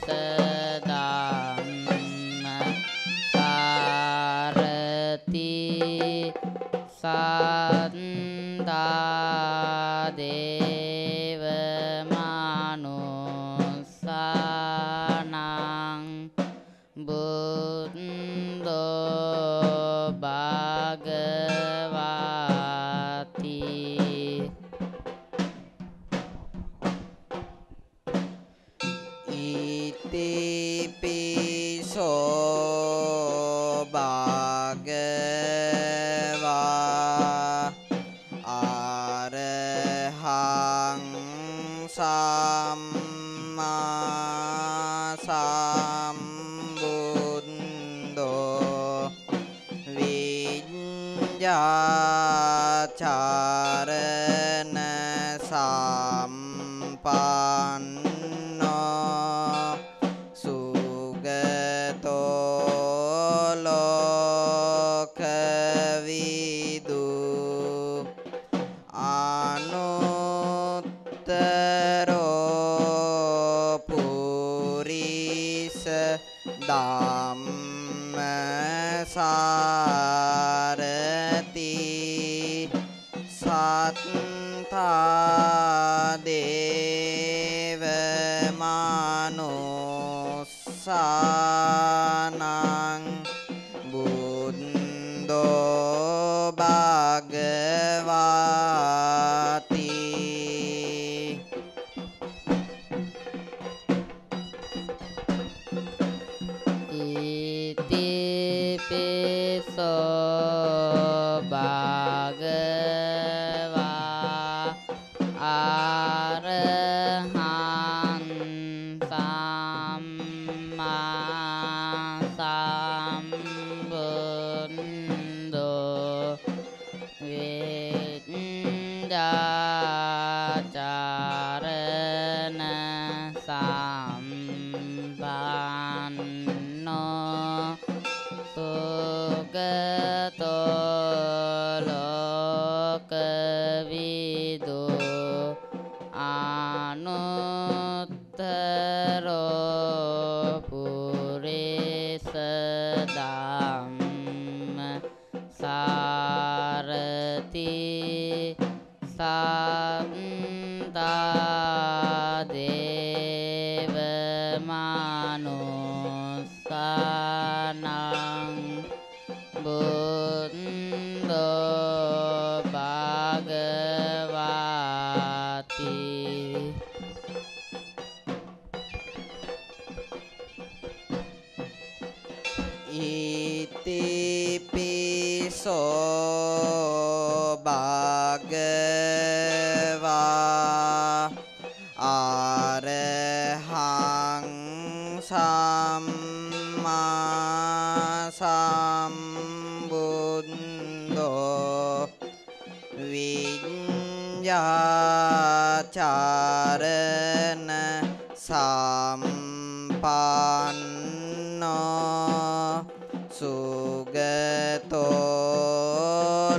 පුරිස සුගතෝ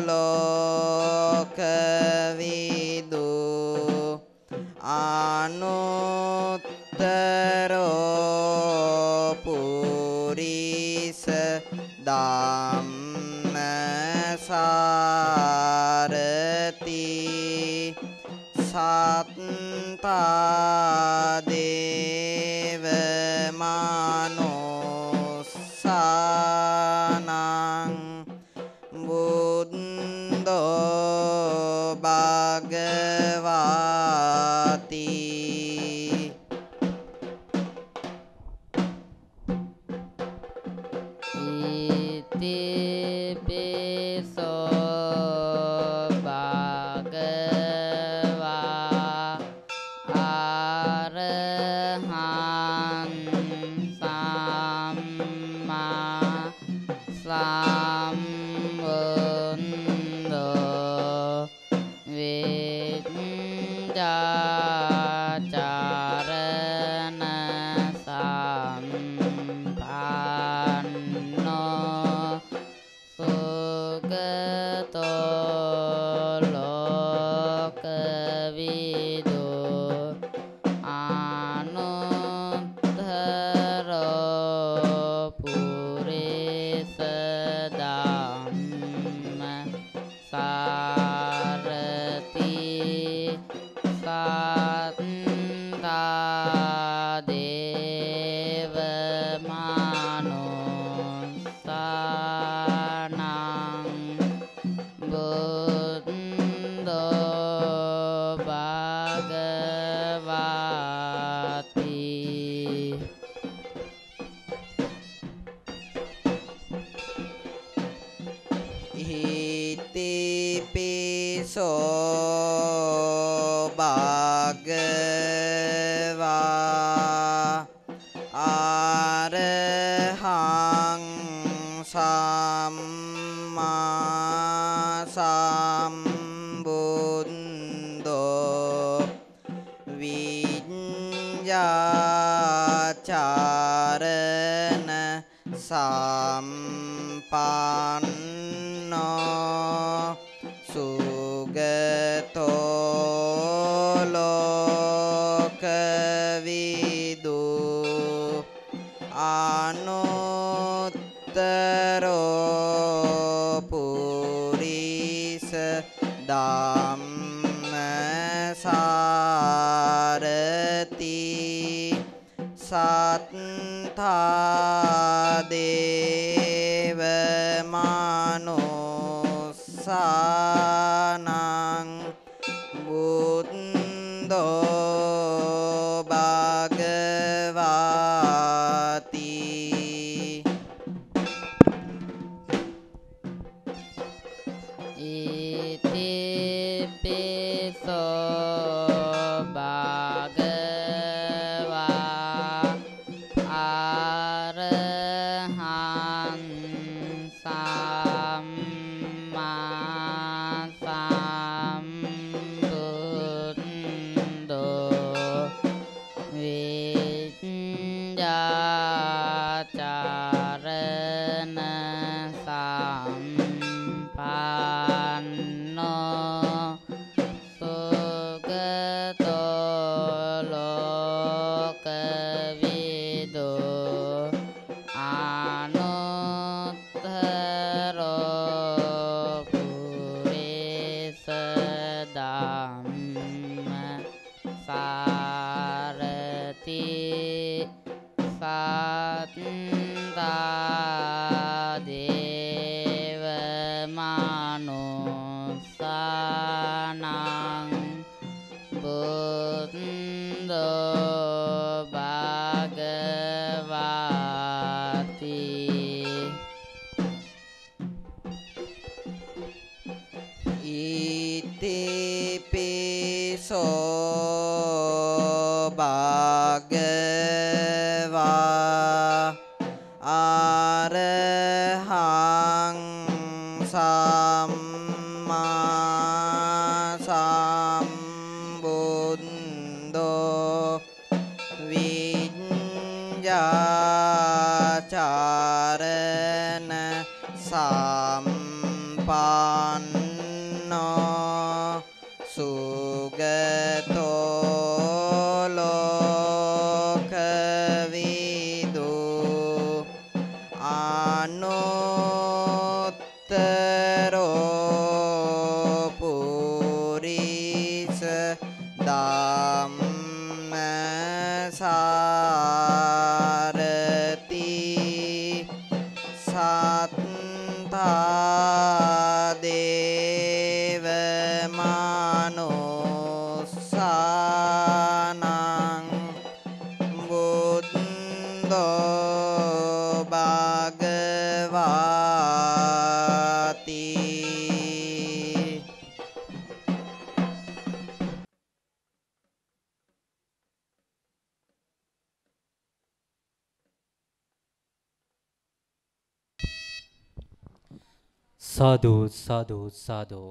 සාදු සාදු සාදු.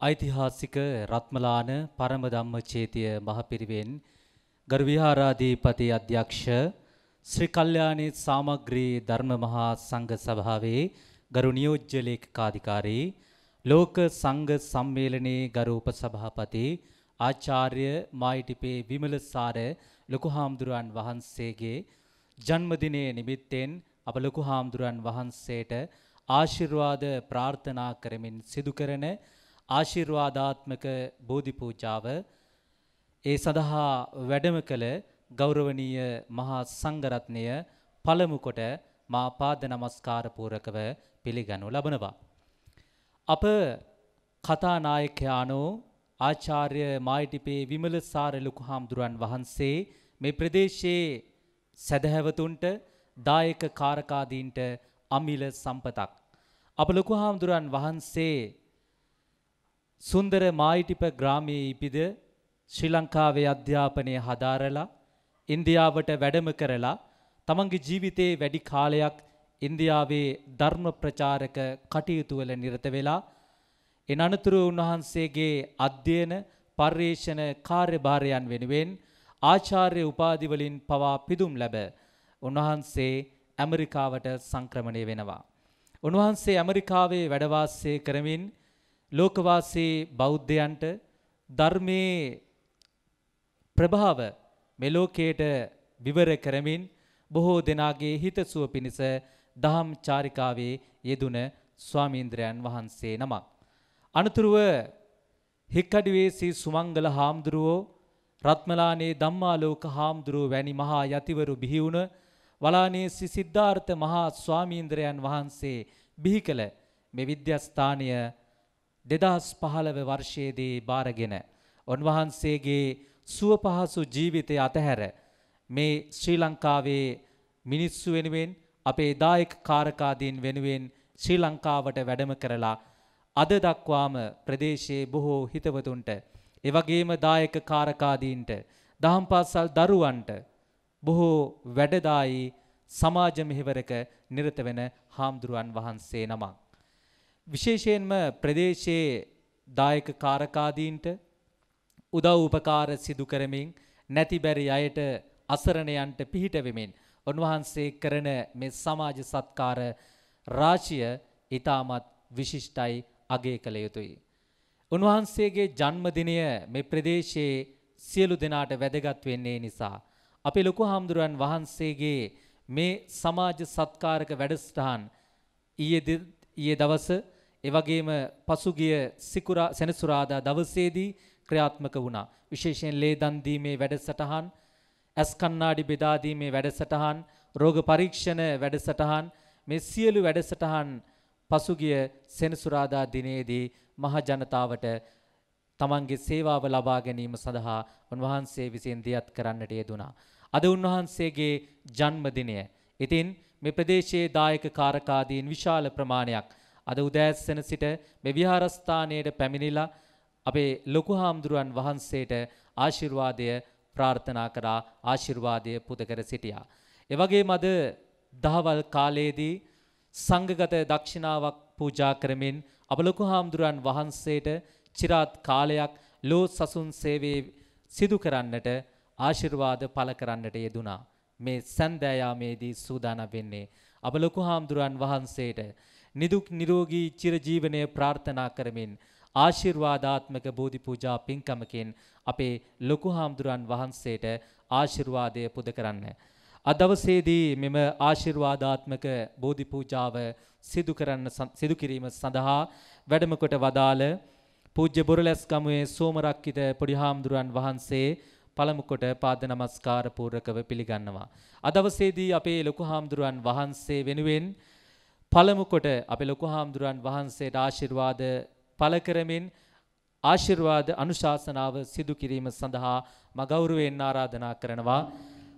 ඓතිහාසික රත්මලාන පරම ධම්ම චේතිය මහපිරිවෙන් ගරු විහාරාධිපති අධ්‍යක්ෂ ශ්‍රී කල්යාණී සාමග්‍රී ධර්ම මහා සංඝ සභාවේ ගරු නියෝජ්‍ය ලේකකාධිකාරී ලෝක සංඝ සම්මේලනයේ ගරු උපසභාපති ආචාර්ය මායිටිපේ විමලසාර ලොකු හාමුදුරුවන් වහන්සේගේ ජන්මදිනයේ නිමිත්තෙන් අප ලොකු හාමුදුරුවන් වහන්සේට ආශිර්වාද ප්‍රාර්ථනා කරමින් සිදු කරන ආශිර්වාදාත්මක බෝධි පූජාව ඒ සඳහා වැඩම කළ ගෞරවනීය මහා සංඝරත්නය පළමු කොට මා පාද නමස්කාර පූරකව පිළිගනු ලබනවා. අප කතානායකයානෝ ආචාර්ය මායිටිපේ විමල සාර ලොකු හාමුදුරුවන් වහන්සේ මේ ප්‍රදේශයේ සැදැහැවතුන්ට දායක කාරකාදීන්ට අමිල සම්පතක්. අප ලොකු හාමුදුරුවන් වහන්සේ සුන්දර මායිටිප ග්‍රාමයේ ඉපිද ශ්‍රී ලංකාවේ අධ්‍යාපනය හදාරලා ඉන්දියාවට වැඩම කරලා තමන්ගේ ජීවිතයේ වැඩි කාලයක් ඉන්දියාවේ ධර්ම ප්‍රචාරක කටයුතු වල නිරත වෙලා එන අනතුරු උන්වහන්සේගේ අධ්‍යයන පර්යේෂණ කාර්යභාරයන් වෙනුවෙන් ආචාර්ය උපාධි වලින් පවා පිදුම් ලැබ උන්වහන්සේ ඇමරිකාවට සංක්‍රමණය වෙනවා. උන්වහන්සේ ඇමරිකාවේ වැඩ වාසය කරමින් ලෝකවාසී බෞද්ධයන්ට ධර්මයේ ප්‍රභාව මෙලෝකයට විවර කරමින් බොහෝ දෙනාගේ හිතසුව පිණිස දහම් චාරිකාවේ යෙදුන ස්වාමීන්ද්‍රයන් වහන්සේ නමක්. අනතුරුව හික්කඩුවේ සී සුමංගල හාමුදුරුවෝ රත්මලානේ ධම්මාලෝක හාමුදුරුව වැනි මහා යතිවරු බිහිවුණ වලානේ සි සිද්ධාර්ථ මහා ස්වාමීන්ද්‍රයන් වහන්සේ බිහි කළ මේ විද්‍යස්ථානය දෙදස් පහළව වර්ෂයේදී භාරගෙන උන්වහන්සේගේ සුවපහසු ජීවිතය අතහැර මේ ශ්‍රී ලංකාවේ මිනිස්සු වෙනුවෙන් අපේ දායක කාරකාදීන් වෙනුවෙන් ශ්‍රී ලංකාවට වැඩම කරලා අද දක්වාම ප්‍රදේශයේ බොහෝ හිතවතුන්ට එවැගේම දායක කාරකාදීන්ට දහම් පාසල් දරුවන්ට බොහෝ වැඩදායි සමාජ මෙහෙවරක නිරත වෙන හාමුදුරුවන් වහන්සේ නමක්. විශේෂයෙන්ම ප්‍රදේශයේ දායක කාරකාදීන්ට උදව් උපකාර සිදු කරමින් නැති බැරි අයට අසරණයන්ට පිහිට වෙමින් උන්වහන්සේ කරන මේ සමාජ සත්කාර රාශිය ඊටමත් විශිෂ්ටයි අගය කළ යුතුයි. උන්වහන්සේගේ ජන්මදිනය මේ ප්‍රදේශයේ සියලු දෙනාට වැදගත් වෙන්නේ නිසා අපේ ලොකු හාමුදුරුවන් වහන්සේගේ මේ සමාජ සත්කාරක වැඩසටහන් ඊයේ ඊයේ දවස එවැගේම පසුගිය සිකුරා සෙනසුරාදා දවසේදී ක්‍රියාත්මක වුණා. විශේෂයෙන් ලේ දන් දීමේ වැඩසටහන්, ඇස් කණ්ණාඩි බෙදා දීමේ වැඩසටහන්, රෝග පරීක්ෂණ වැඩසටහන් මේ සියලු වැඩසටහන් පසුගිය සෙනසුරාදා දිනේදී මහ ජනතාවට තමන්ගේ සේවාව ලබා ගැනීම සඳහා උන්වහන්සේ විසින් දියත් කරන්නට යෙදුණා. අද උන්වහන්සේගේ ජන්මදිනය. ඉතින් මේ ප්‍රදේශයේ දායක කාරකාදීන් විශාල ප්‍රමාණයක් අද උදෑස්සන සිට මේ විහාරස්ථානයට පැමිණිලා අපේ ලොකු හාමුදුරුවන් වහන්සේට ආශිර්වාදය ප්‍රාර්ථනා කරා ආශිර්වාදය පුද කර සිටියා. එවැගේම අද දහවල් කාලයේදී සංඝගත දක්ෂිනාවක් පූජා කරමින් අප ලොකු හාමුදුරන් වහන්සේට চিරාත් කාලයක් ලෝ සසුන් සේවයේ සිදු කරන්නට ආශිර්වාද පළ කරන්නට යෙදුනා. මේ සන්දෑයාමේදී සූදානම් වෙන්නේ අප ලොකු හාමුදුරන් වහන්සේට නිදුක් නිරෝගී චිරජීවනය ප්‍රාර්ථනා කරමින් ආශිර්වාදාත්මක බෝධි පූජා පින්කමකින් අපේ ලොකු හාමුදුරන් වහන්සේට ආශිර්වාදය පුද කරන්න. අද දවසේදී මෙම ආශිර්වාදාත්මක බෝධි පූජාව සිදු කරන්න සිදු කිරීම සඳහා වැඩම කොට වදාළ පූජ්‍ය බොරලැස් ගමුවේ සෝමරක්කිත පොඩි හාමුදුරන් වහන්සේ පළමු කොට පාද නමස්කාර පූර්වකව පිළිගන්නවා. අද දවසේදී අපේ ලොකු හාමුදුරන් වහන්සේ වෙනුවෙන් පළමු කොට අපේ ලොකු හාමුදුරන් වහන්සේට ආශිර්වාද පළ කරමින් ආශිර්වාද අනුශාසනාව සිදු කිරීම සඳහා මා ගෞරවයෙන් ආරාධනා කරනවා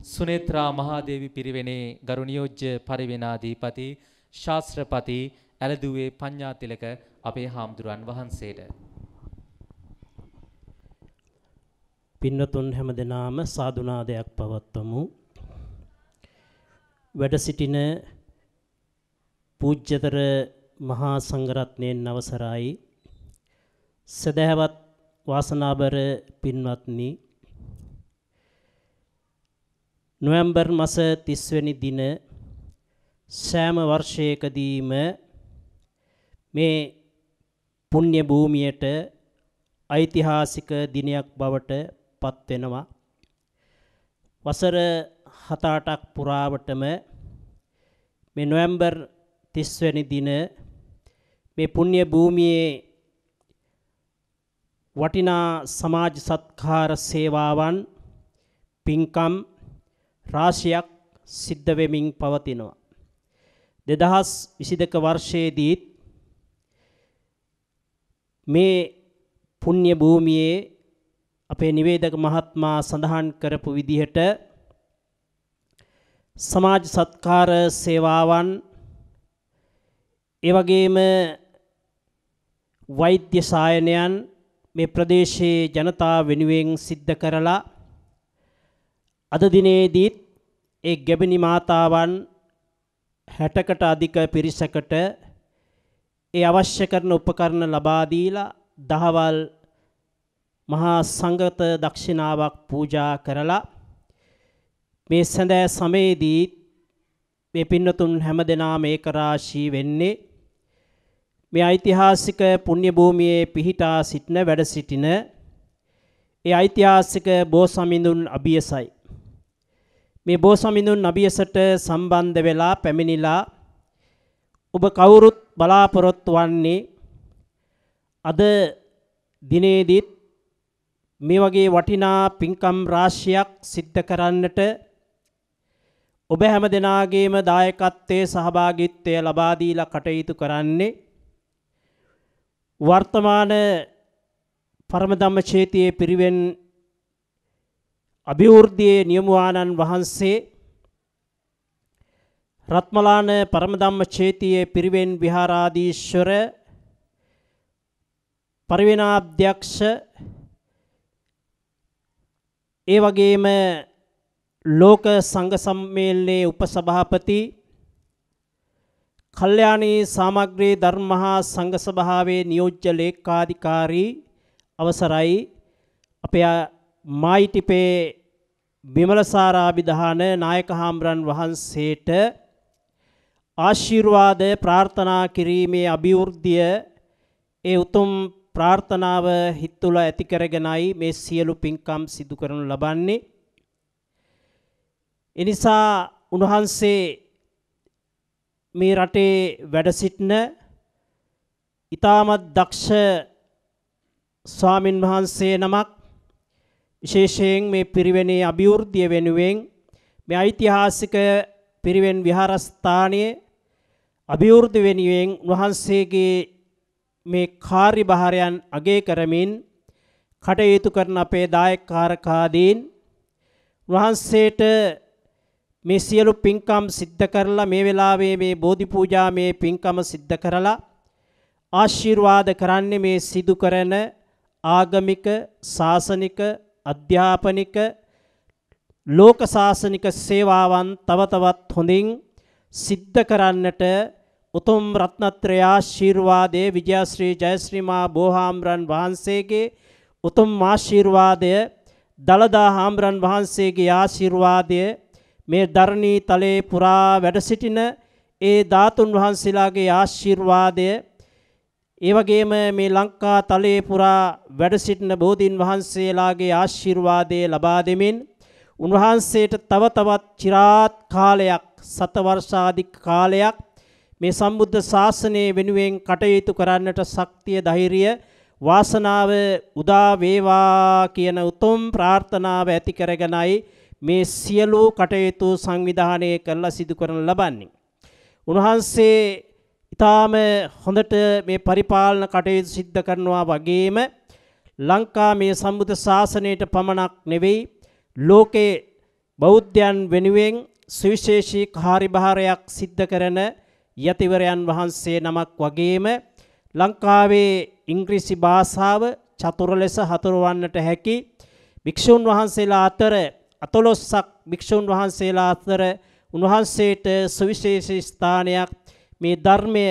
සුනේත්‍රා මහාදේවි පිරිවෙනේ ගරු නියෝජ්‍ය පරිවෙනාධිපති ශාස්ත්‍රපති ඇලදුවේ පඤ්ඤාතිලක අපේ හාමුදුරන් වහන්සේට පින්නතුන් හැම දෙනාම සාදුනාදයක් පවත්වමු. වැඩ සිටින පූජ්‍යතර මහා සංඝරත්නයන් අවසරයි. සදහැවත් වාසනාබර පින්වත්නි නොවැම්බර් මස 30 වෙනි දින සෑම වර්ෂයකදීම මේ පුණ්‍ය භූමියට ඓතිහාසික දිනයක් බවට පත් වෙනවා. වසර 7-8ක් පුරාවටම මේ නොවැම්බර් 30 වෙනි දින මේ පුණ්‍ය භූමියේ වටිනා සමාජ සත්කාර සේවාවන් පින්කම් රාශියක් සිද්ධ වෙමින් පවතිනවා. 2022 වර්ෂයේදීත් මේ පුණ්‍ය භූමියේ අපේ නිවේදක මහත්මයා සඳහන් කරපු විදිහට සමාජ සත්කාර සේවාවන් ඒ වගේම වෛද්‍ය සායනයන් මේ ප්‍රදේශයේ ජනතාව වෙනුවෙන් සිද්ධ කරලා අද දිනේදීත් ඒ ගැබිනි මාතාවන් 60කට අධික පිරිසකට ඒ අවශ්‍ය කරන උපකරණ ලබා දීලා දහවල් මහා සංගත දක්ෂිනාවක් පූජා කරලා මේ සඳෑ සමයේදී මේ පින්නතුන් හැමදෙනාම ඒකරාශී වෙන්නේ මේ ඓතිහාසික පුණ්‍ය භූමියේ පිහිටා සිටින වැඩ සිටින ඒ ඓතිහාසික බෝසමිඳුන් අභියසයි. මේ බෝසමිඳුන් අභියසට සම්බන්ධ වෙලා පැමිණිලා ඔබ කවුරුත් බලාපොරොත්තු වන්නේ අද දිනේදීත් මේ වගේ වටිනා පින්කම් රාශියක් සිද්ධ කරන්නට ඔබ හැම දෙනාගේම දායකත්වයේ සහභාගීත්වය ලබා දීලා කටයුතු කරන්නේ වර්තමාන පරම ධම්ම චේතියේ පිරිවෙන් අභිවෘද්ධියේ නියමුවානන් වහන්සේ රත්මලාන පරම ධම්ම චේතියේ පිරිවෙන් විහාරාධීශ්වර පරිවෙනාධ්‍යක්ෂ ඒ වගේම ලෝක සංඝ සම්මේලනයේ උපසභාපති කල්යාණී සාමග්‍රී ධර්මහා සංඝ සභාවේ නියෝජ්‍ය ලේකාධිකාරී අවසරයි. අපේ මායිටිපේ විමලසාරාභිධාන නායක හාම්රන් වහන්සේට ආශිර්වාද ප්‍රාර්ථනා කිරීමේ අභිවෘද්ධිය ඒ උතුම් ප්‍රාර්ථනාව හිත් තුළ ඇති කරගෙනයි මේ සියලු පින්කම් සිදු කරනු ලබන්නේ. එනිසා උන්වහන්සේ මේ රටේ වැඩ සිටින ඊටමත් දක්ෂ ස්වාමින් වහන්සේ නමක් විශේෂයෙන් මේ පිරිවෙනේ අභිවෘද්ධිය වෙනුවෙන් මේ ඓතිහාසික පිරිවෙන් විහාරස්ථානයේ අභිවෘද්ධි වෙනුවෙන් උන්වහන්සේගේ මේ කාර්යභාරයන් අගය කරමින් කටයුතු කරන අපේ දායකකාරකාදීන් වහන්සේට මේ සියලු පින්කම් සිද්ධ කරලා මේ වෙලාවේ මේ බෝධි පූජා මේ පින්කම සිද්ධ කරලා ආශිර්වාද කරන්නේ මේ සිදු කරන ආගමික ශාසනික අධ්‍යාපනික ලෝක ශාසනික සේවාවන් තව තවත් හොඳින් සිද්ධ කරන්නට උතුම් රත්නත්‍රය ආශිර්වාදයේ විජයශ්‍රී ජයශ්‍රීමා බෝහාම්රන් වහන්සේගේ උතුම් ආශිර්වාදය දළදා හාම්රන් වහන්සේගේ ආශිර්වාදය මේ ධර්ණී තලයේ පුරා වැඩ සිටින ඒ ධාතුන් වහන්සේලාගේ ආශිර්වාදය ඒ වගේම මේ ලංකා තලයේ පුරා වැඩ සිටින බෝධීන් වහන්සේලාගේ ආශිර්වාදය ලබා දෙමින් උන්වහන්සේට තව තවත් চিරාත් කාලයක් සතවර්ෂාධික කාලයක් මේ සම්බුද්ධ ශාසනය වෙනුවෙන් කටයුතු කරන්නට ශක්තිය ධෛර්යය වාසනාව උදා වේවා කියන උතුම් ප්‍රාර්ථනාව ඇති කරගෙනයි මේ සියලු කටයුතු සංවිධානය කරලා සිදු කරන ලබන්නේ. උන්වහන්සේ ඊටාම හොඳට මේ පරිපාලන කටයුතු සිද්ධ කරනවා වගේම ලංකා මේ සම්බුද්ධ ශාසනයට පමණක් නෙවෙයි ලෝකේ බෞද්ධයන් වෙනුවෙන් සුවිශේෂී කාර්යභාරයක් සිද්ධ කරන යතිවරයන් වහන්සේ නමක් වගේම ලංකාවේ ඉංග්‍රීසි භාෂාව චතුර ලෙස හතුරවන්නට හැකි භික්ෂුන් වහන්සේලා අතර අතලොස්සක් භික්ෂුන් වහන්සේලා අතර උන්වහන්සේට සුවිශේෂී ස්ථානයක් මේ ධර්මය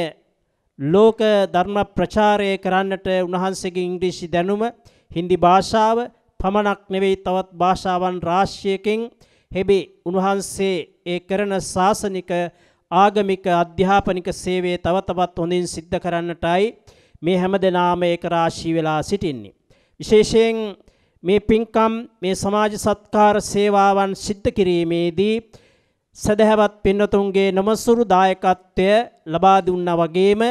ලෝක ධර්ම ප්‍රචාරය කරන්නට උන්වහන්සේගේ ඉංග්‍රීසි දැනුම හින්දි භාෂාව පමණක් නෙවෙයි තවත් භාෂාවන් රාශියකින් හෙබි. උන්වහන්සේ ඒ කරන ශාසනික ආගමික අධ්‍යාපනික සේවය තව තවත් හොඳින් සිද්ධ කරන්නටයි මේ හැම දෙනාම ඒක රාශී වෙලා සිටින්නේ. විශේෂයෙන් මේ පින්කම් මේ සමාජ සත්කාර සේවාවන් සිද්ධ කිරීමේදී සදහැවත් පින්නතුන්ගේ නමසුරු දායකත්වය ලබා දුන්නා වගේම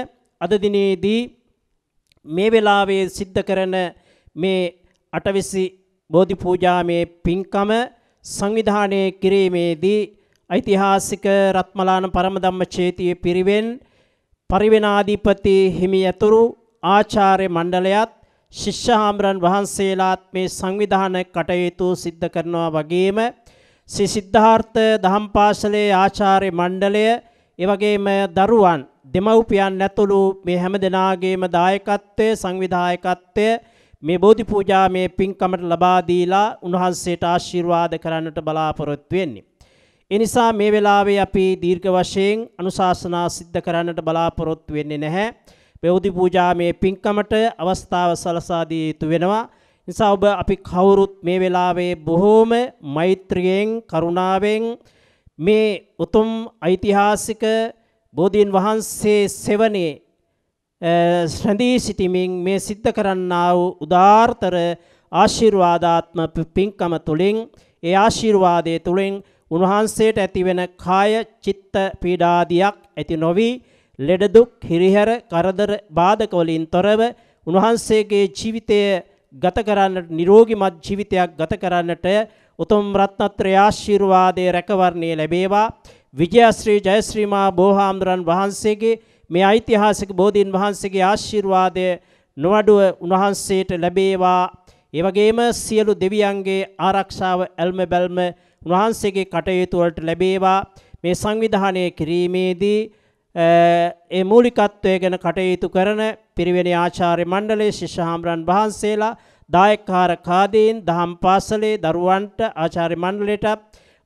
අද දිනේදී මේ වෙලාවේ සිද්ධ කරන මේ අටවිසි බෝධි පූජාමේ පින්කම සංවිධානය කිරීමේදී ඓතිහාසික රත්මලාන පරමධම්ම චේතිය පිරිවෙන් පරිවෙනාධිපති හිමි ඇතුරු ආචාර්ය මණ්ඩලයත් ශිෂ්‍යහාමරන් වහන්සේලාත් මේ සංවිධාන කටයුතු සිද්ධ කරනවා වගේම ශ්‍රී සිද්ධාර්ථ දහම් පාසලේ ආචාර්ය මණ්ඩලය එවැගේම දරුවන් දෙමව්පියන් ඇතුළු මේ හැම දෙනාගේම දායකත්වය සංවිධායකත්වය මේ බෝධි පූජා මේ පින්කමට ලබා දීලා උන්වහන්සේට ආශිර්වාද කරන්නට බලාපොරොත්තු වෙන්නේ. ඒ නිසා මේ වෙලාවේ අපි දීර්ඝ වශයෙන් අනුශාසනා සිද්ධ කරන්නට බලාපොරොත්තු වෙන්නේ නැහැ. බෝධි පූජා මේ පින්කමට අවස්ථාව සලසා දී යුතු වෙනවා. නිසා ඔබ අපි කවුරුත් මේ වෙලාවේ බොහෝම මෛත්‍රියෙන් කරුණාවෙන් මේ උතුම් ඓතිහාසික බෝධීන් වහන්සේ සෙවණේ ශ්‍රඳී සිටිමින් මේ සිද්ධ කරන්නා වූ උදාාරතර ආශිර්වාදාත්මක පින්කම තුළින් ඒ ආශිර්වාදයේ තුළින් උන්වහන්සේට ඇතිවෙන කාය චිත්ත පීඩාදියක් ඇති නොවි ලෙඩ දුක් හිරිහැර කරදර බාධක වලින් තොරව උන්වහන්සේගේ ජීවිතය ගත කරන්නට නිරෝගිමත් ජීවිතයක් ගත කරන්නට උතුම් රත්නත්‍රය ආශිර්වාදයේ රැකවරණය ලැබේවා. විජයශ්‍රී ජයශ්‍රීමා බෝහාම්දුරන් වහන්සේගේ මේ ඓතිහාසික බෝධීන් වහන්සේගේ ආශිර්වාදය නොඅඩුව උන්වහන්සේට ලැබේවා. ඒ වගේම සියලු දෙවියන්ගේ ආරක්ෂාව ඇල්ම බැල්ම උන්වහන්සේගේ කටයුතු වලට ලැබේවා. මේ සංවිධානය කිරීමේදී ඒ මූලිකත්වය ගැන කටයුතු කරන පිරිවෙන ආචාර්ය මණ්ඩලයේ ශිෂ්‍ය හාමුදුරන් වහන්සේලා දායකකාර කාදීන් දහම් පාසලේ දරුවන්ට ආචාර්ය මණ්ඩලයට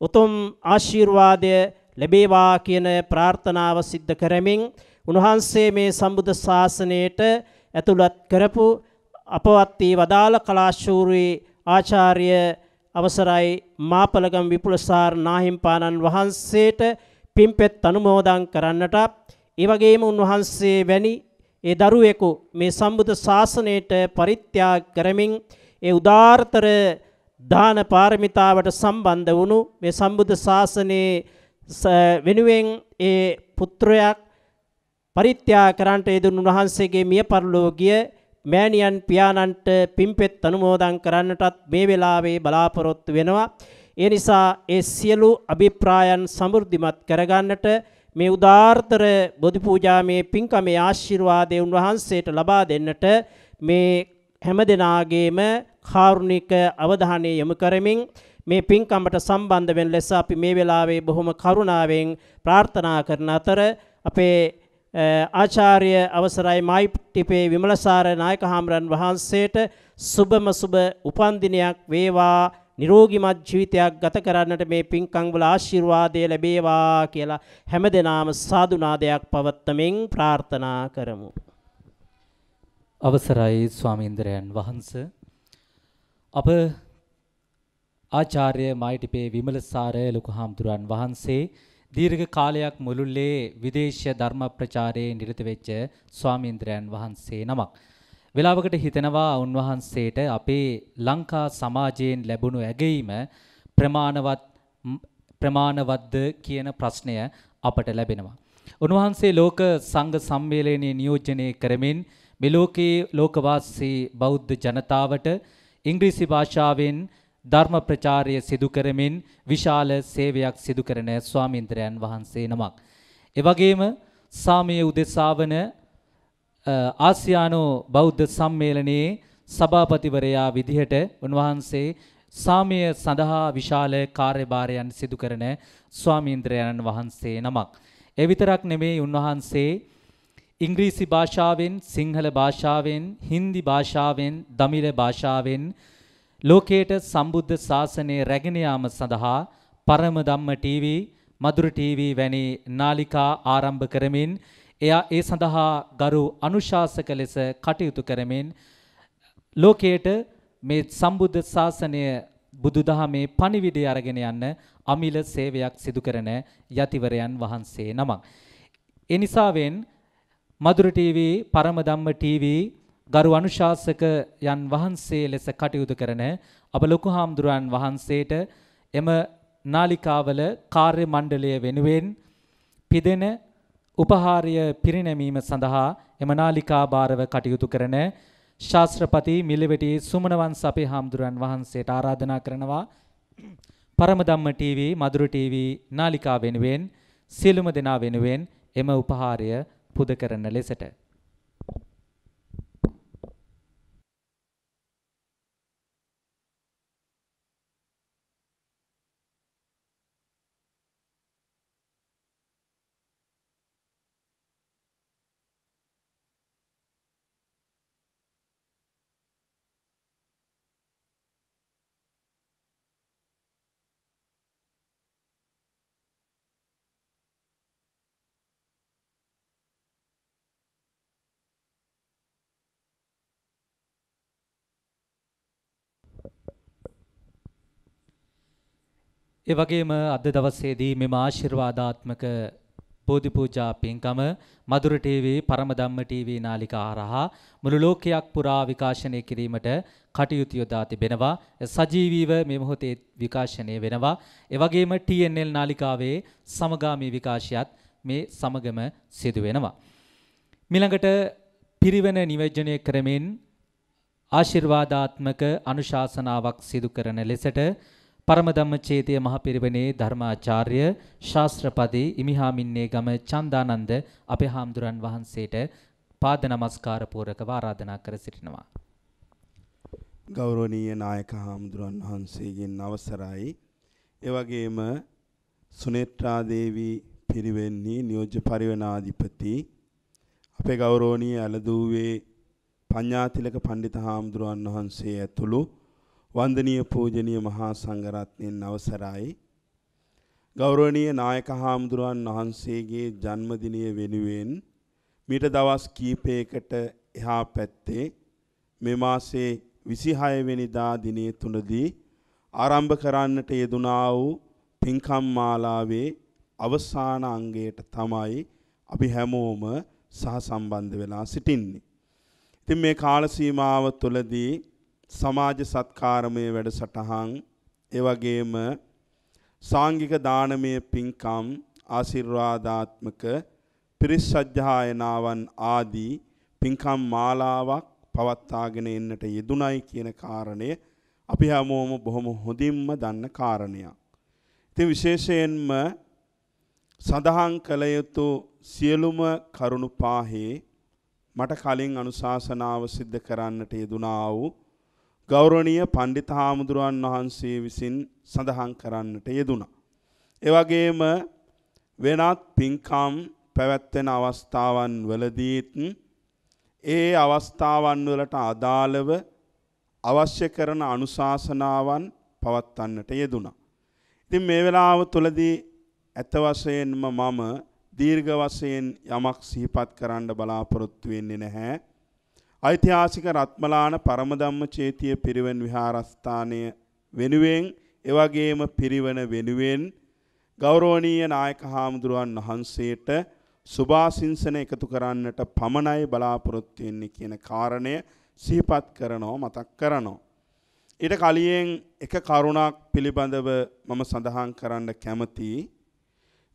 උතුම් ආශිර්වාදය ලැබේවා කියන ප්‍රාර්ථනාව සිද්ධ කරමින් උන්වහන්සේ මේ සම්බුද්ධ ශාසනයට ඇතුළත් කරපු අපවත් වී වදාළ කලාශූරී ආචාර්ය අවසරයි. මාපලගම් විපුලසාර නාහිම්පාණන් වහන්සේට පින්පෙත් අනුමෝදන් කරන්නට. ඒ වගේම උන්වහන්සේ වැනි ඒ දරුවෙකු මේ සම්බුද්ධ ශාසනයට පරිත්‍යාග කරමින් ඒ උදාාරතර දාන පාරමිතාවට සම්බන්ධ වුණු මේ සම්බුද්ධ ශාසනයේ වෙනුවෙන් ඒ පුත්‍රයක් පරිත්‍යාග කරන්නට යෙදුණු උන්වහන්සේගේ මිය පරලෝ ගිය මෑණියන් පියාණන්ට පින්පෙත් අනුමෝදන් කරන්නටත් මේ වෙලාවේ බලාපොරොත්තු වෙනවා. ඒ නිසා ඒ සියලු අභිප්‍රායන් සමෘද්ධිමත් කරගන්නට මේ උදාාර්ථර බොදු පූජාමේ පින්කමේ ආශිර්වාදය උන්වහන්සේට ලබා දෙන්නට මේ හැම දෙනාගේම කාරුණික අවධානය යොමු කරමින් මේ පින්කමට සම්බන්ධ වෙන ලෙස අපි මේ වෙලාවේ බොහොම කරුණාවෙන් ප්‍රාර්ථනා කරන අතර අපේ ආචාර්ය අවසරයි මයිටිපේ විමලසාර නායක හාමුදුරන් වහන්සේට සුබම සුබ උපන්දිනයක් වේවා නිරෝගිමත් ජීවිතයක් ගත කරන්නට මේ පින්කම් වල ආශිර්වාදය ලැබේවා කියලා හැමදෙනාම සාදුනාදයක් පවත්තමින් ප්‍රාර්ථනා කරමු. අවසරයි ස්වාමීන්ද්‍රයන් වහන්ස අප ආචාර්ය මයිටිපේ විමලසාර ලොකු හාමුදුරන් වහන්සේ දීර්ඝ කාලයක් මුළුල්ලේ විදේශ ධර්ම ප්‍රචාරයේ නිරත වෙච්ච ස්වාමීන්ද්‍රයන් වහන්සේ නමක්. වෙලාවකට හිතෙනවා උන්වහන්සේට අපේ ලංකා සමාජයෙන් ලැබුණු ඇගීම ප්‍රමාණවත් ප්‍රමාණවත්ද කියන ප්‍රශ්නය අපට ලැබෙනවා. උන්වහන්සේ ලෝක සංඝ සම්මේලනයේ නියෝජනය කරමින් මේ ලෝකයේ ලෝකවාසී බෞද්ධ ජනතාවට ඉංග්‍රීසි භාෂාවෙන් ධර්ම ප්‍රචාරය සිදු කරමින් විශාල සේවයක් සිදු කරන ස්වාමීන්ද්‍රයන් වහන්සේ නමක්. ඒ වගේම සාමයේ උදෙසාවන ආසියානෝ බෞද්ධ සම්මේලනයේ සභාපතිවරයා විදිහට උන්වහන්සේ සාමය සඳහා විශාල කාර්යභාරයන් සිදු කරන ස්වාමීන්ද්‍රයන් වහන්සේ නමක්. ඒ විතරක් නෙමෙයි උන්වහන්සේ ඉංග්‍රීසි භාෂාවෙන් සිංහල භාෂාවෙන් හින්දි භාෂාවෙන් දමිළ භාෂාවෙන් ලෝකයට සම්බුද්ධ ශාසනය රැගෙන යාම සඳහා පරම ධම්ම ටීවී මధుර ටීවී වැනි නාලිකා ආරම්භ කරමින් එයා ඒ සඳහා ගරු අනුශාසක ලෙස කටයුතු කරමින් ලෝකයට මේ සම්බුද්ධ ශාසනය බුදුදහමේ පණිවිඩය අරගෙන යන්න අමිල සේවයක් සිදු කරන යතිවරයන් වහන්සේ නමක්. ඒ නිසාවෙන් මధుර ටීවී පරම ධම්ම ටීවී ගරු අනුශාසක යන් වහන්සේ ලෙස කටයුතු කරන අප ලොකු හාමුදුරන් වහන්සේට එම නාලිකාවල කාර්ය මණ්ඩලය වෙනුවෙන් පිදෙන උපහාරය පිරිනැමීම සඳහා එම නාලිකා භාරව කටයුතු කරන ශාස්ත්‍රපති මිලවෙටි සුමනවංශ අපේ හාමුදුරන් වහන්සේට ආරාධනා කරනවා. පරම ධම්ම ටීවී මధుර ටීවී නාලිකා වෙනුවෙන් සියලුම දෙනා වෙනුවෙන් එම උපහාරය පුද කරන ලෙසට. ඒ වගේම අද දවසේදී මෙම ආශිර්වාදාත්මක බෝධි පූජා පින්කම මధుර ටීවී පරම ධම්ම ටීවී නාලිකා හරහා මුළු ලෝකයක් පුරා විකාශනය කිරීමට කටයුතු යොදා තිබෙනවා. සජීවීව මේ මොහොතේ විකාශනය වෙනවා. ඒ වගේම TNL නාලිකාවේ සමගාමී විකාශයත් මේ සමගම සිදු වෙනවා. මිළඟට පිරිවෙන නිවැජනය කරමින් ආශිර්වාදාත්මක අනුශාසනාවක් සිදු කරන ලෙසට පරම ධම්මචේතිය මහ පිරිවෙනේ ධර්මාචාර්ය ශාස්ත්‍රපති ඉමිහාමින්නේ ගම චන්දානන්ද අපේ හාමුදුරන් වහන්සේට පාද නමස්කාර පූරකව ආරාධනා කර සිටිනවා. ගෞරවනීය නායක හාමුදුරන් වහන්සේගෙන් අවසරයි. ඒ වගේම සුනේත්‍රා දේවී පිරිවෙන්නේ නියෝජ්‍ය පරිවනාධිපති අපේ ගෞරවනීය අලදූවේ පඤ්ඤාතිලක පණ්ඩිත හාමුදුරන් වහන්සේ ඇතුළු වන්දනීය පූජනීය මහා සංඝරත්නයන් අවසරයි ගෞරවනීය නායක හාමුදුරන් වහන්සේගේ ජන්මදිනය වෙනුවෙන් මීට දවස් කීපයකට එහා පැත්තේ මේ මාසේ 26 වෙනිදා දිනේ තුනදී ආරම්භ කරන්නට යෙදුනා වූ පින්කම් මාලාවේ අවසාන අංගයට තමයි අපි හැමෝම සහසම්බන්ධ වෙලා සිටින්නේ. ඉතින් මේ කාල සීමාව තුළදී සමාජ සත්කාරමය වැඩසටහන් ඒ වගේම සාංගික දානමය පින්කම් ආශිර්වාදාත්මක පිරිස් සජ්ජායනාවන් ආදී පින්කම් මාලාවක් පවත්වාගෙන එන්නට යෙදුණයි කියන කාරණය අපි හැමෝම බොහොම හොඳින්ම දන්න කාරණයක්. ඉතින් විශේෂයෙන්ම සඳහන් කළ යුතු සියලුම කරුණු පාහේ මට කලින් අනුශාසනාව සිද්ධ කරන්නට යෙදුනා වූ ගෞරවනීය පණ්ඩිත හාමුදුරුවන් වහන්සේ විසින් සඳහන් කරන්නට යෙදුණා. ඒ වගේම වෙනත් පින්කම් පැවැත්වෙන අවස්ථාවන් වලදීත් ඒ අවස්ථාවන් වලට අදාළව අවශ්‍ය කරන අනුශාසනාවන් පවත්වන්නට යෙදුණා. ඉතින් මේ වෙලාව තුලදී ඇත්ත වශයෙන්ම මම දීර්ඝ වශයෙන් යමක් සිහිපත් කරන්න බලාපොරොත්තු වෙන්නේ නැහැ. ඓතිහාසික රත්මලාන පරමධම්ම චේතිය පිරිවෙන් විහාරස්ථානය වෙනුවෙන් එවැගේම පිරිවන වෙනුවෙන් ගෞරවනීය නායක හාමුදුරුවන් වහන්සේට සුභාසිංසන එකතු කරන්නට පමණයි බලාපොරොත්තු වෙන්නේ කියන කාරණය සිහිපත් කරනවා මතක් කරනවා. ඊට කලියෙන් එක කරුණක් පිළිබඳව මම සඳහන් කරන්න කැමතියි.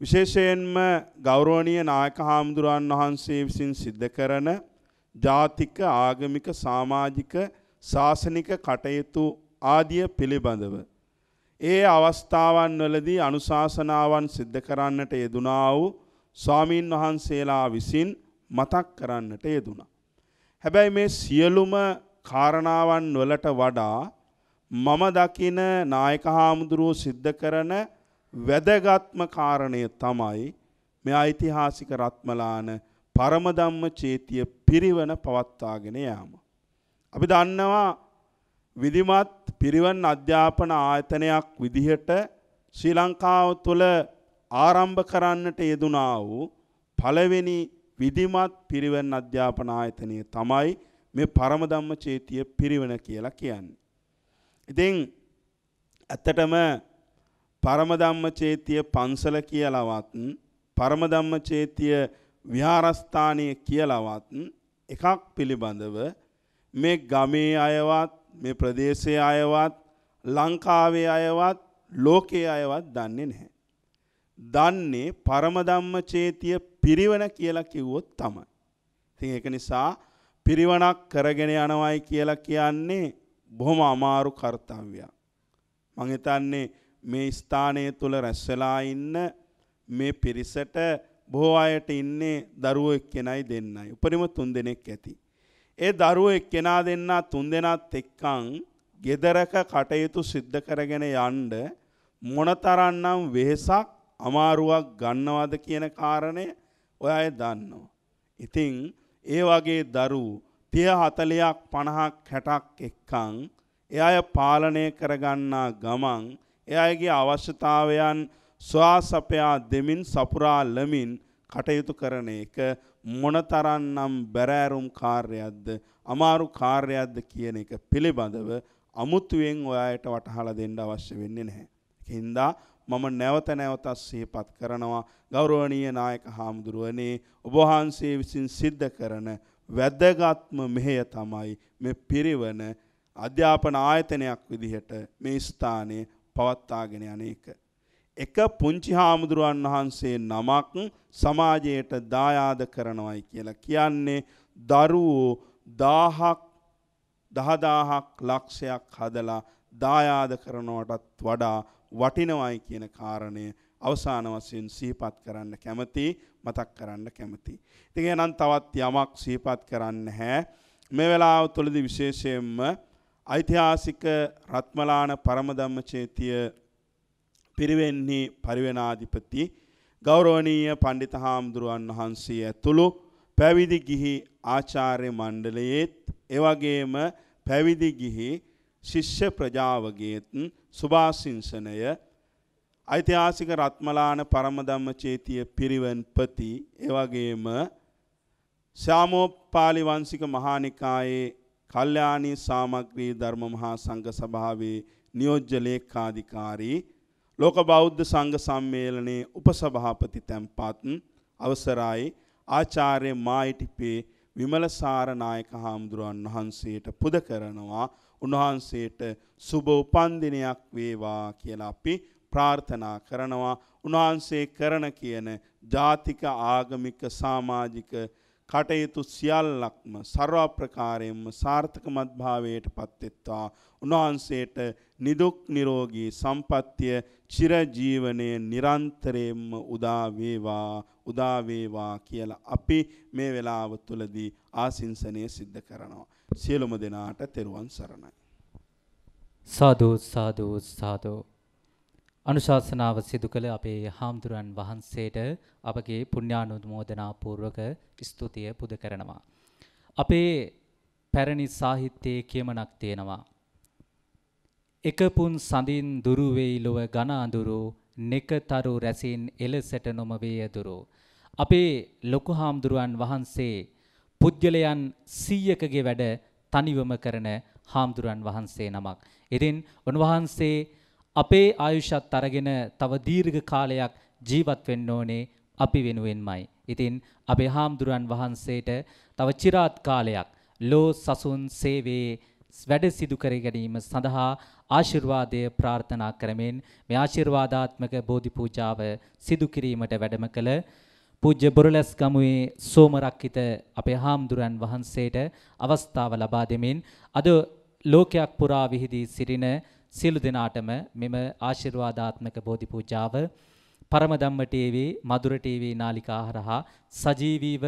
විශේෂයෙන්ම ගෞරවනීය නායක හාමුදුරුවන් වහන්සේ විසින් සිද්ධ කරන ජාතික ආගමික සමාජික ශාසනික කටයුතු ආදිය පිළිබඳව ඒ අවස්ථාවන් වලදී අනුශාසනාවන් සිද්ධ කරන්නට යෙදුනා වූ ස්වාමීන් වහන්සේලා විසින් මතක් කරන්නට යෙදුණා. හැබැයි මේ සියලුම කාරණාවන් වලට වඩා මම දකින නායක හාමුදුරුවෝ සිද්ධ කරන වැදගත්ම කාරණය තමයි මේ ඓතිහාසික රත්මලාන පරමධම්ම චේතිය පිරිවන පවත්වාගෙන යාම. අපි දන්නවා විධිමත් පිරිවන් අධ්‍යාපන ආයතනයක් විදිහට ශ්‍රී ලංකාව තුළ ආරම්භ කරන්නට යෙදුනා වූ පළවෙනි විධිමත් පිරිවන් අධ්‍යාපන ආයතනය තමයි මේ පරමධම්ම චේතිය පිරිවන කියලා කියන්නේ. ඉතින් ඇත්තටම පරමධම්ම චේතිය පන්සල කියලාවත් පරමධම්ම චේතිය විහාරස්ථානය කියලාවත් එකක් පිළිබඳව මේ ගමේ අයවත් මේ ප්‍රදේශයේ අයවත් ලංකාවේ අයවත් ලෝකයේ අයවත් දන්නේ නැහැ. දන්නේ පරමධම්ම චේතිය පිරිවන කියලා කිව්වොත් තමයි. ඉතින් ඒක නිසා පිරිවනක් කරගෙන යනවයි කියලා කියන්නේ බොහොම අමාරු කාර්යයක්. මං හිතන්නේ මේ ස්ථානය තුල රැස් වෙලා ඉන්න මේ පිරිසට බොහෝ අයට ඉන්නේ දරුවෝ එක්කෙනයි දෙන්නයි. උපරිම තුන් දෙනෙක් ඇති. ඒ දරුවෝ එක්කෙනා දෙන්නා තුන් දෙනාත් එක්කන් ගෙදරක කටයුතු සිද්ධ කරගෙන යන්න මොනතරම්නම් වෙහෙසක් අමාරුවක් ගන්නවද කියන කාරණය ඔය අය දන්නවා. ඉතින් ඒ වගේ දරුවෝ 30 40ක් 50ක් 60ක් එක්කන් ඒ අය පාලනය කරගන්නා ගමන් ඒ අයගේ අවශ්‍යතාවයන් ස්වාසපයා දෙමින් සපුරා ලමින් කටයුතු කරන එක මොනතරම්නම් බැරෑරුම් කාර්යයක්ද අමාරු කාර්යයක්ද කියන එක පිළිබඳව අමුතුවෙන් ඔයායට වටහලා දෙන්න අවශ්‍ය වෙන්නේ නැහැ. ඒකින්දා මම නැවත නැවතත් සිහිපත් කරනවා ගෞරවනීය නායක හාමුදුරුවනේ ඔබ වහන්සේ විසින් සිද්ධ කරන වැදගත්ම මෙහෙය තමයි මේ පිරිවන අධ්‍යාපන ආයතනයක් විදිහට මේ ස්ථානයේ පවත්වාගෙන යන එක. එක පුංචි හාමුදුරුවන් වහන්සේ නමක් සමාජයට දායාද කරනවයි කියලා කියන්නේ දරුවෝ 1000ක් 10000ක් ලක්ෂයක් හදලා දායාද කරනවටත් වඩා වටිනවයි කියන කාරණය අවසාන වශයෙන් සිහිපත් කරන්න කැමති මතක් කරන්න කැමති. ඉතින් එහෙනම් තවත් යමක් සිහිපත් කරන්න හැ. මේ වෙලාව තුළදී විශේෂයෙන්ම ඓතිහාසික රත්මලාන පරමධම්ම චේතිය පිරිවෙන්හි පරිවෙනාධිපති ගෞරවනීය පණ්ඩිත හාමුදුරුවන් වහන්සේ ඇතුළු පැවිදි ගිහි ආචාර්ය මණ්ඩලයේත් එවැගේම පැවිදි ගිහි ශිෂ්‍ය ප්‍රජාවගේත් සුභාසිංසනය ඓතිහාසික රත්මලාන පරමධම්ම චේතිය පිරිවෙන්පති එවැගේම ශාමෝපාලි වංශික මහානිකායේ කල්යාණී සාමග්‍රී ධර්ම මහා සංඝ සභාවේ නියෝජ්‍ය ලේකාධිකාරී ලෝක බෞද්ධ සංඝ සම්මේලනයේ උපසභාපති තැන්පත් අවසරයි. ආචාර්ය මායිටිපේ විමලසාර නායක හාමුදුරුවන් වහන්සේට පුද කරනවා. උන්වහන්සේට සුබ උපන්දිනයක් වේවා කියලා අපි ප්‍රාර්ථනා කරනවා. උන්වහන්සේ කරන කියන ජාතික ආගමික සමාජික කටයුතු සියල්ලක්ම ਸਰව ප්‍රකාරයෙන්ම සාර්ථකමත් භාවයට පත්වෙත්වා. උන්වහන්සේට නිදුක් නිරෝගී සම්පත්තිය චිරජීවනයේ නිරන්තරයෙන්ම උදා වේවා උදා වේවා කියලා අපි මේ වෙලාව තුලදී ආසින්සනය සිද්ධ කරනවා සියලුම දෙනාට තෙරුවන් සරණයි සාදු සාදු සාදු අනුශාසනාව සිදු කළ අපේ හාමුදුරන් වහන්සේට අපගේ පුණ්‍යානුමෝදනා පූර්වක ස්තුතිය පුද කරනවා. අපේ පැරණි සාහිත්‍යයේ කියමනක් තියෙනවා. එකපුන් සඳින් දුරු වෙයි ලොව ඝන අඳුරු නෙකතරු රැසින් එලසට නොම වේයදුරු අපේ ලොකු හාමුදුරුවන් වහන්සේ පුද්ගලයන් 100කගේ වැඩ තනිවම කරන හාමුදුරුවන් වහන්සේ නමක්. ඉතින් උන්වහන්සේ අපේ ආයුෂත් අරගෙන තව දීර්ඝ කාලයක් ජීවත් වෙන්න ඕනේ අපි වෙනුවෙන්මයි. ඉතින් අපේ හාමුදුරුවන් වහන්සේට තව চিරාත් කාලයක් ලෝ සසුන් සේවයේ වැඩ සිදු කර ගැනීම සඳහා ආශිර්වාදය ප්‍රාර්ථනා කරමින් මේ ආශිර්වාදාත්මක බෝධි පූජාව සිදු කිරීමට වැඩම කළ පූජ්‍ය බොරලැස් ගමුවේ සෝමරක්කිත අපේ හාමුදුරන් වහන්සේට අවස්ථාව ලබා දෙමින් අද ලෝකයක් පුරා විහිදී සිටින සියලු දෙනාටම මෙම ආශිර්වාදාත්මක බෝධි පූජාව පරම ධම්ම ටීවී මధుර ටීවී නාලිකා හරහා සජීවීව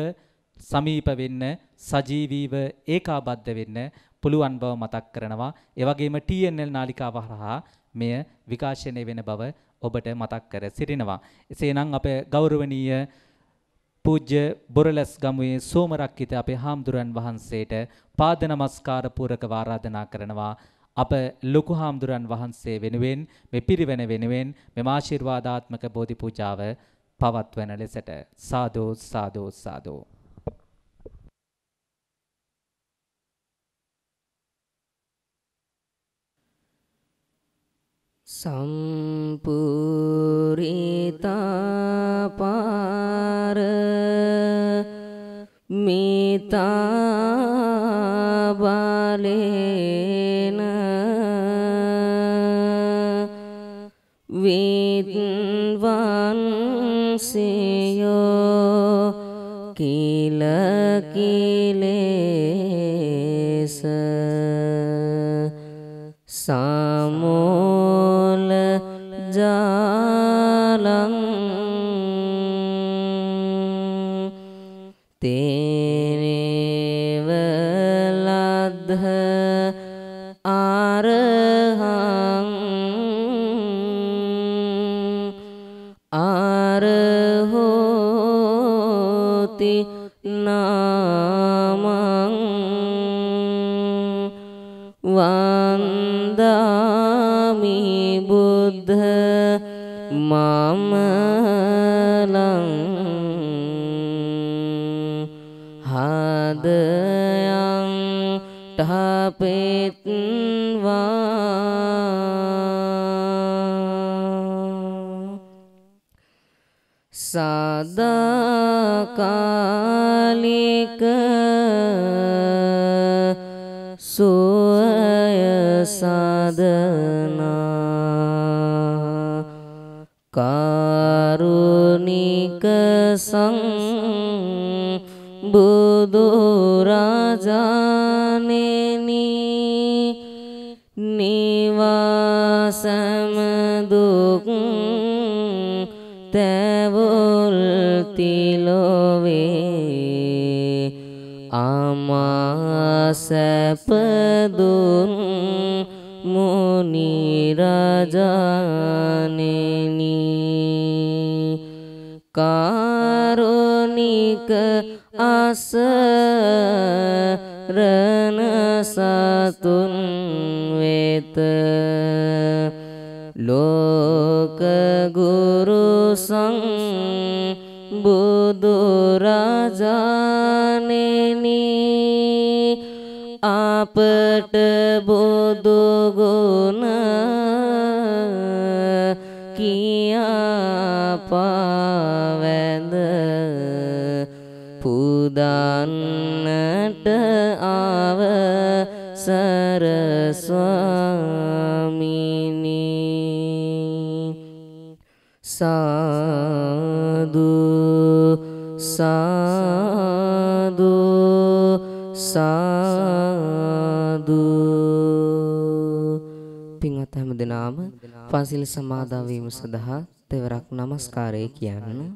සමීප වෙන්න සජීවීව ඒකාබද්ධ වෙන්න පුළුවන් බව මතක් කරනවා. ඒ වගේම TNL නාලිකාව හරහා මෙය විකාශනය වෙන බව ඔබට මතක් කර සිටිනවා. එසේනම් අපේ ගෞරවනීය පූජ්‍ය බොරලස් ගමුවේ සෝමරක්කිත අපේ හාමුදුරන් වහන්සේට පාද නමස්කාර පූරකව ආරාධනා කරනවා. අප ලොකු හාමුදුරන් වහන්සේ වෙනුවෙන් මේ පිරිවෙන වෙනුවෙන් මෙම ආශිර්වාදාත්මක බෝධි පූජාව පවත්වන ලෙසට සාදු සාදු සාදු සම්පුරිතා පාර මිතා බලේන විද්වන්සියෝ කිල කිලේස සමෝල හදයන් ටහපෙත්වා සදාකාලික සුවය සදනා කාරුණික සං බුදුරජානෙනි නිවාසම දුක් තැවුල් තිලොවේ. අමාසැපදුන් මුනිරජානෙනි කාරුණික අසරණ සතුන් වෙත. ලෝක ගුරු සං බුදුරජානෙනි අපට බුදු ගුණ කියා පුදන්නට ආව සරස්වාමිනී සාදු සාදු සාදු. පින්වත් හැම දෙනාම පන්සිල් සමාදන් වීම සඳහා තෙවරක් নমස්කාරය කියන්න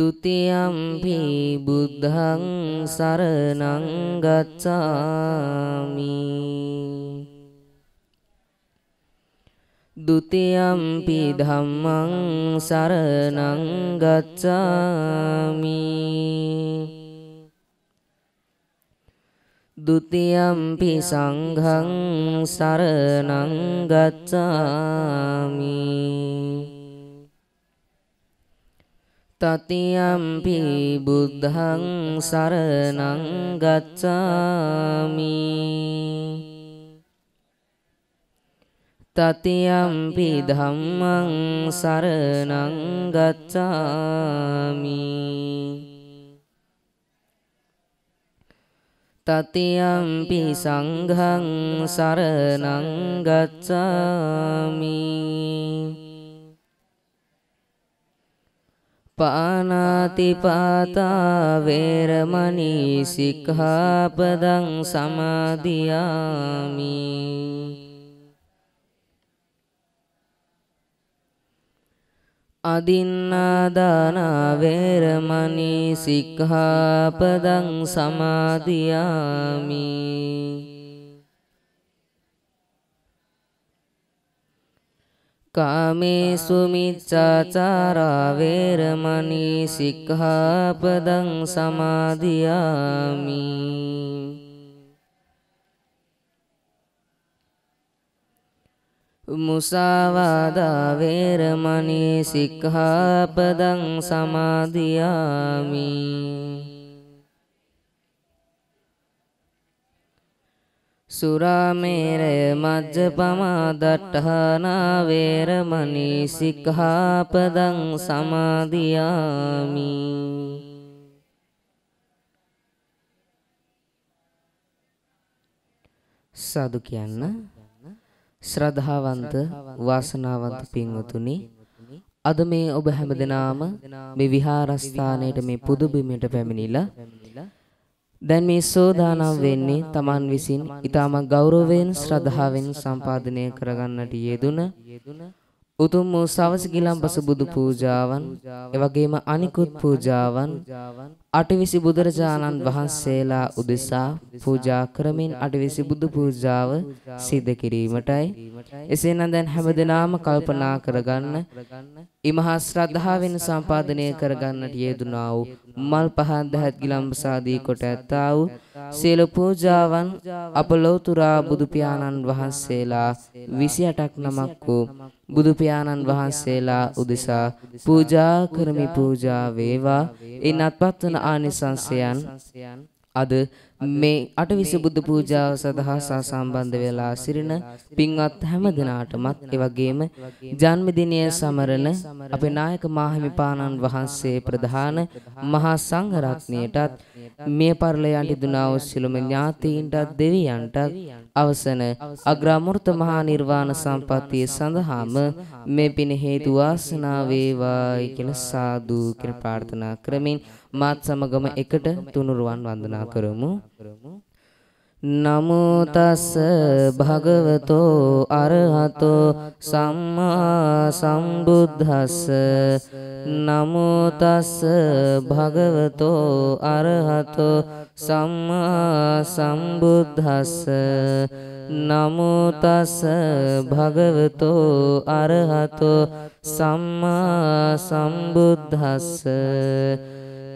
ဒုတိယံ පි බුද්ධං සරණං ගච්ඡාමි ဒုတိယံ පි ධම්මං සරණං ගච්ඡාමි ဒုတိယံ පි සංඝං සරණං ගච්ඡාමි තතියම්පි බුද්ධං සරණං ගච්ඡාමි. තතියම්පි ධම්මං සරණං ගච්ඡාමි. තතියම්පි සංඝං සරණං ගච්ඡාමි පානාතිපාතා වේරමණී සික්ඛාපදං සමාදියාමි. අදින්නාදාන වේරමණී සික්ඛාපදං සමාදියාමි. කාමේසු මිච්ඡාචාරා වේරමණී සික්ඛාපදං සමාදියාමි මුසාවාදා වේරමණී සික්ඛාපදං සමාදියාමි සුරාමේරය මජ්ජපමා දට්ඨානා වේරමණී සික්ඛාපදං සමාදියාමි. සාදු කියන්න. ශ්‍රද්ධාවන්ත වාසනාවන්ත පින්වතුනි අද මේ ඔබ හැමදෙනාම මේ විහාරස්ථානයට මේ පුදු බිමට පැමිණිලා දැන් මේ සෝදානම් වෙන්නේ Taman විසින් ඊටම ගෞරවයෙන් ශ්‍රද්ධාවෙන් සම්පාදනය කරගන්නට යෙදුන උතුම් වූ සවස් ගිලම්පස බුදු පූජාවන් එවැගේම අනිකුත් පූජාවන් අටවිසි බුදුරජාණන් වහන්සේලා උදෙසා පූජා කරමින් අටවිසි බුදු පූජාව සිද්ධ කිරීමටයි. එසේනම් දැන් හැමදෙනාම කල්පනා කරගන්න ඉමහා ශ්‍රද්ධාවෙන් සම්පාදනය කරගන්නට යෙදුනා වූ මල් පහන් දහත් ගිලම්පසාදී කොට ඇත්තා වූ සියලු පූජාවන් අප ලෞතුරා බුදු පියාණන් වහන්සේලා 28ක් නමක් වූ බුදු පියාණන් වහන්සේලා උදෙසා පූජා කරමි පූජා වේවා. ඉන් අත්පත් වන ආනිසංසයන්. අද මේ අටවිස බුද්ධ පූජාව සඳහා සම්බන්ධ වෙලා සිටින පින්වත් හැම දිනාටමත් එවැගේම ජන්මදිනය සමරන අපේ නායක මාහිමිපාණන් වහන්සේ ප්‍රධාන මහා සංඝ රත්නයටත් මේ පරිලයන්ට දුනා වූ සිළුම ඥාතීන්ටත් දෙවියන්ටත් අවසන අග්‍රාමෘත මහා නිර්වාණ සම්පත්තිය සඳහාම මේ පින හේතු වාසනා වේවායි කියලා සාදු කියලා ප්‍රාර්ථනා කරමින් මාත් සමගම එකට තුනුරුවන් වන්දනා කරමු. නමෝ තස් භගවතෝ අරහතෝ සම්මා සම්බුද්දස්ස. නමෝ තස් භගවතෝ අරහතෝ සම්මා සම්බුද්දස්ස. නමෝ තස් භගවතෝ අරහතෝ සම්මා සම්බුද්දස්ස.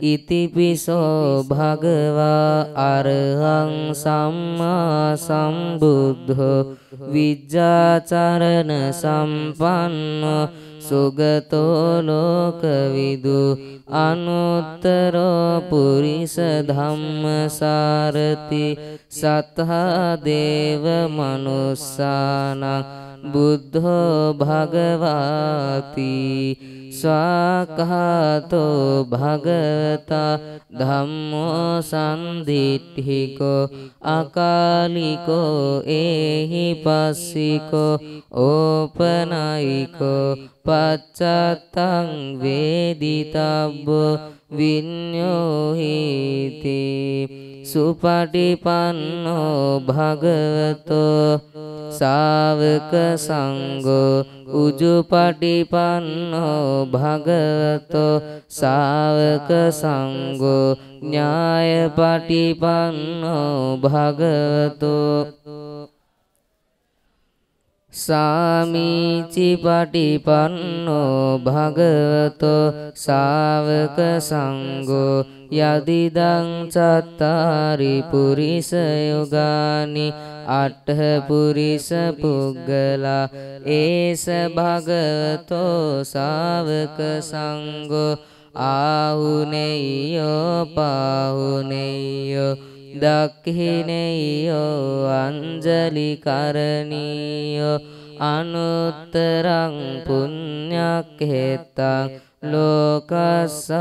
ඉතිපිසෝ භගවා අරහං සම්මා සම්බුද්ධෝ විජ්ජාචරණ සම්පන්නෝ සුගතෝ ලෝකවිදු අනුත්තරෝ පුරිස ධම්මසාරති සත්හා දේව මනුස්සානං බුද්ධෝ භගවාති ස්වාකහතෝ භගවතා ධම්මෝ සන්දිට්ඨිකෝ අකාලිකෝ ඒහි පස්සිකෝ ඕපනයිකෝ පච්චත්තං වේදිතබ්බෝ විඤ්ඤෝහිති සුපටිපන්නෝ භගවතෝ සාවක සංඝෝ උජුපටිපන්නෝ භගවතෝ සාවක සංඝෝ ඥායපටිපන්නෝ භගවතෝ සාමීචි පටිපන්නෝ භගවතෝ සාවක සංඝෝ යදිදං චත්තාරි පුරිස යුගානි අට්ඨ පුරිස පුග්ගලා ඒස භගවතෝ සාවක සංඝෝ ආහුනේයෝ පාහුනේයෝ දක්ඛිනේයෝ අංජලි කරණීයෝ අනුත්තරං පුඤ්ඤක්ඛේතං ලෝකස්සාති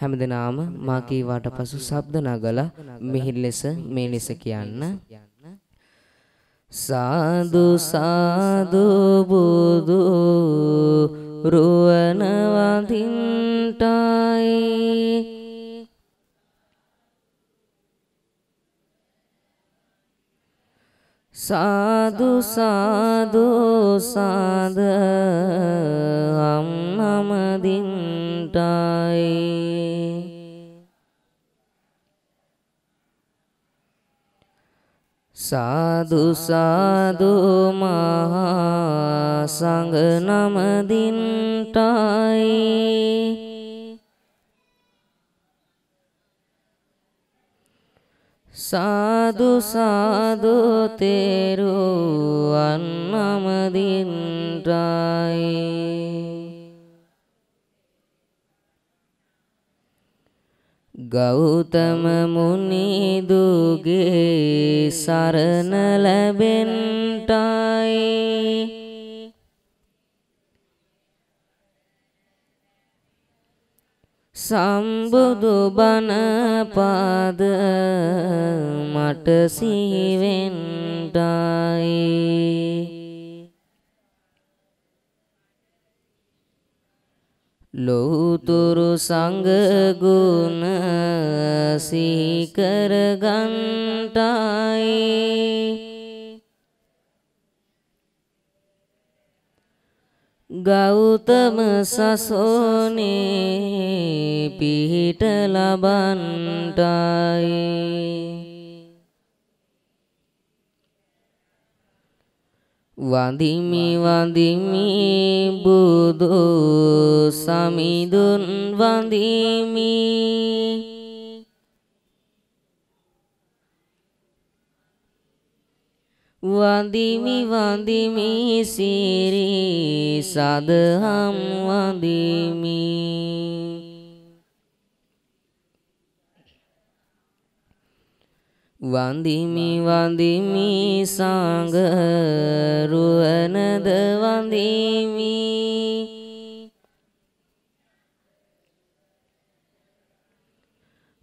හැමදෙනාම මා කීවාට පසු ශබ්ද නගලා මෙහි ලෙස මේ ලෙස කියන්න. සාදු සාදු බුදු රුවන වඳින්ටයි සාදු සාදු සාද අම්මමදින්ටයි සාදු සාදු මහා සංඝ නමදින්ටයි සාදු සාදු තෙරුවන් නමදින්ටයි ගෞතම මුනිදුගේ සරණ ලැබෙන්ටයි. සම්බුදු බණ පාද මට සිහිවෙන්ටයි ලෝතුරු සංඝ ගුණ සීකර ගන්ටයි. ගෞතම සසෝනේ පිහිට ලබන්ටයි. වඳිමි වඳිමි බුදු සමිඳුන් වඳිමි. වඳිමි වඳිමි සිරි සදහම් වඳිමි. වඳිමි වඳිමි සංඝ රුවනද වඳිමි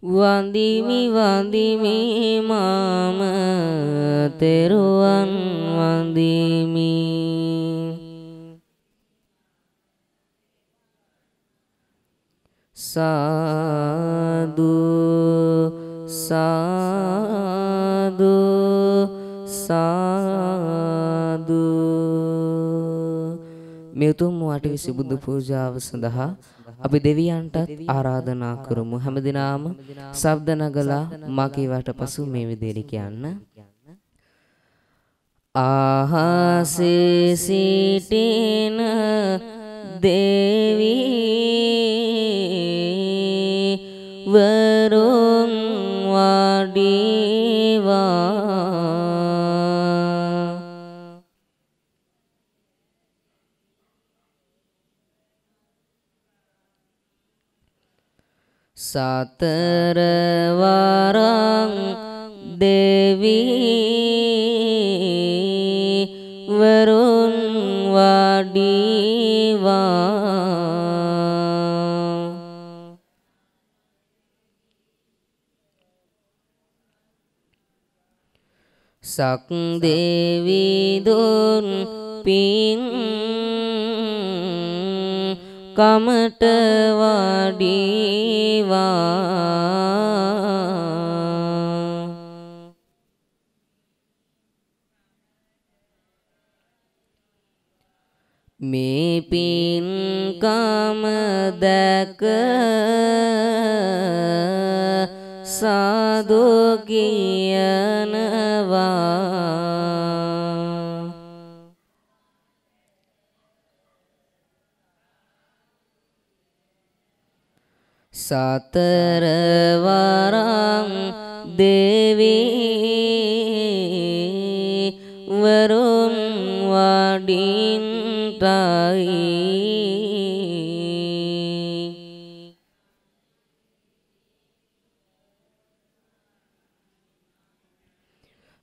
වඳිමි වඳිමි මාම තෙරුවන් වඳිමි සාදු සාදු සාදු. මේ උතුම් වූ අටවිසි බුදු පූජාව සඳහා අපි දෙවියන්ටත් ආරාධනා කරමු. හැමදිනාම ශබ්ද නගලා මා කීවට පසු මේ විදිහට කියන්න. ආහසේ සිටින දේවී වරුන් වඩිවා. සතර වරං දෙවි වරුන් වඩිවා. සක් දෙවි දුන් පින් කමට වඩීවා. මේ පින්කම දැක සාදු කියනවා सातरवारां वरा देवी वरुई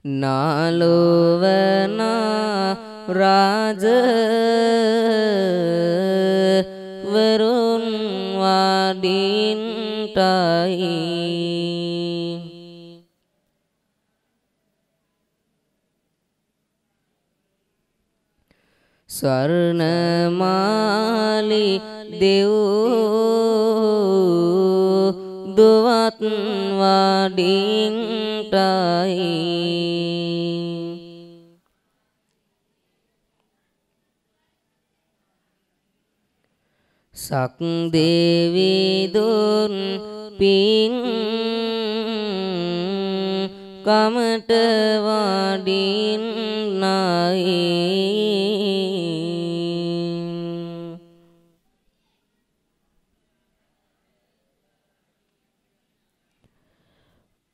नालोवना राज ස්වර්ණමාලි දෙව් දුවත් වඩින්ටයි. සක් දේවිදුන් පින් කමට වඩින්නයි.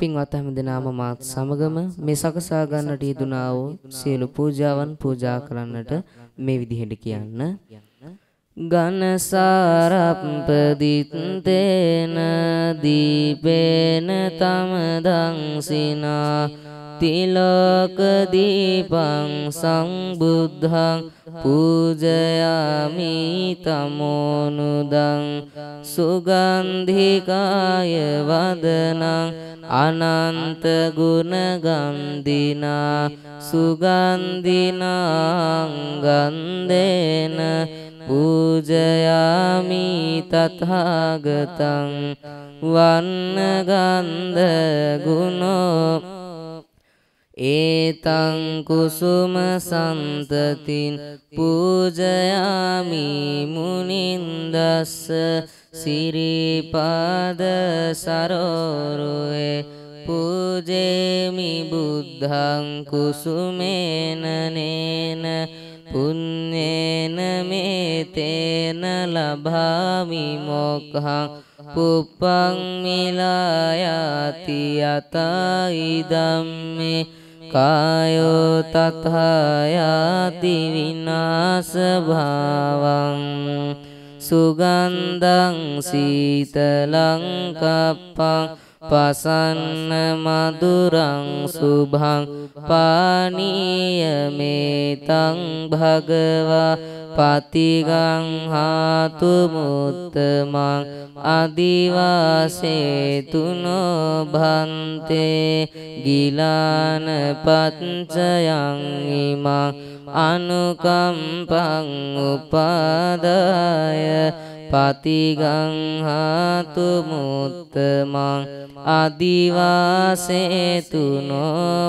පින්වත් හැම දෙනාම මාත් සමගම මේ සකසා ගන්නට යෙදුනා වූ සියලු පූජාවන් පූජා කරන්නට මේ විදිහට කියන්න. ගනසාරප්පදිත්තේන දීපේන තමදංසිනා තිලෝක දීපං සංබුද්ධං පූජයාමි තමෝනුදං සුගන්ධිකාය වදනං අනන්ත ගුණගන්දිනා සුගන්ධිනං ගන්දේන පූජයාමි තථාගතං වන්නගන්ධ ගුණෝ ඒතං කුසුම සන්තතින් පූජයාමි මුනින්දස්ස සිරිපාද සරෝරුවේ පූජේමි බුද්ධං කුසුමේන නේන පුඤ්ඤේන මේතේන ලභාමි මොක්ඛං පුප්පං මිලායාති යතයි ධම්මේ කායෝ තථායාති විනාශ භාවං සුගන්ධං සීතලං කප්පං පසන්න මధుරං සුභං පානීයමේතං භගවා පතිගං හාතු මුත්තමං අදිවාසේතුනෝ භන්තේ ගිලාන පච්චයං ඉමං අනුකම්පං උපාදාය පතිගං හාතු මුත්තමං අදිවාසේතුනෝ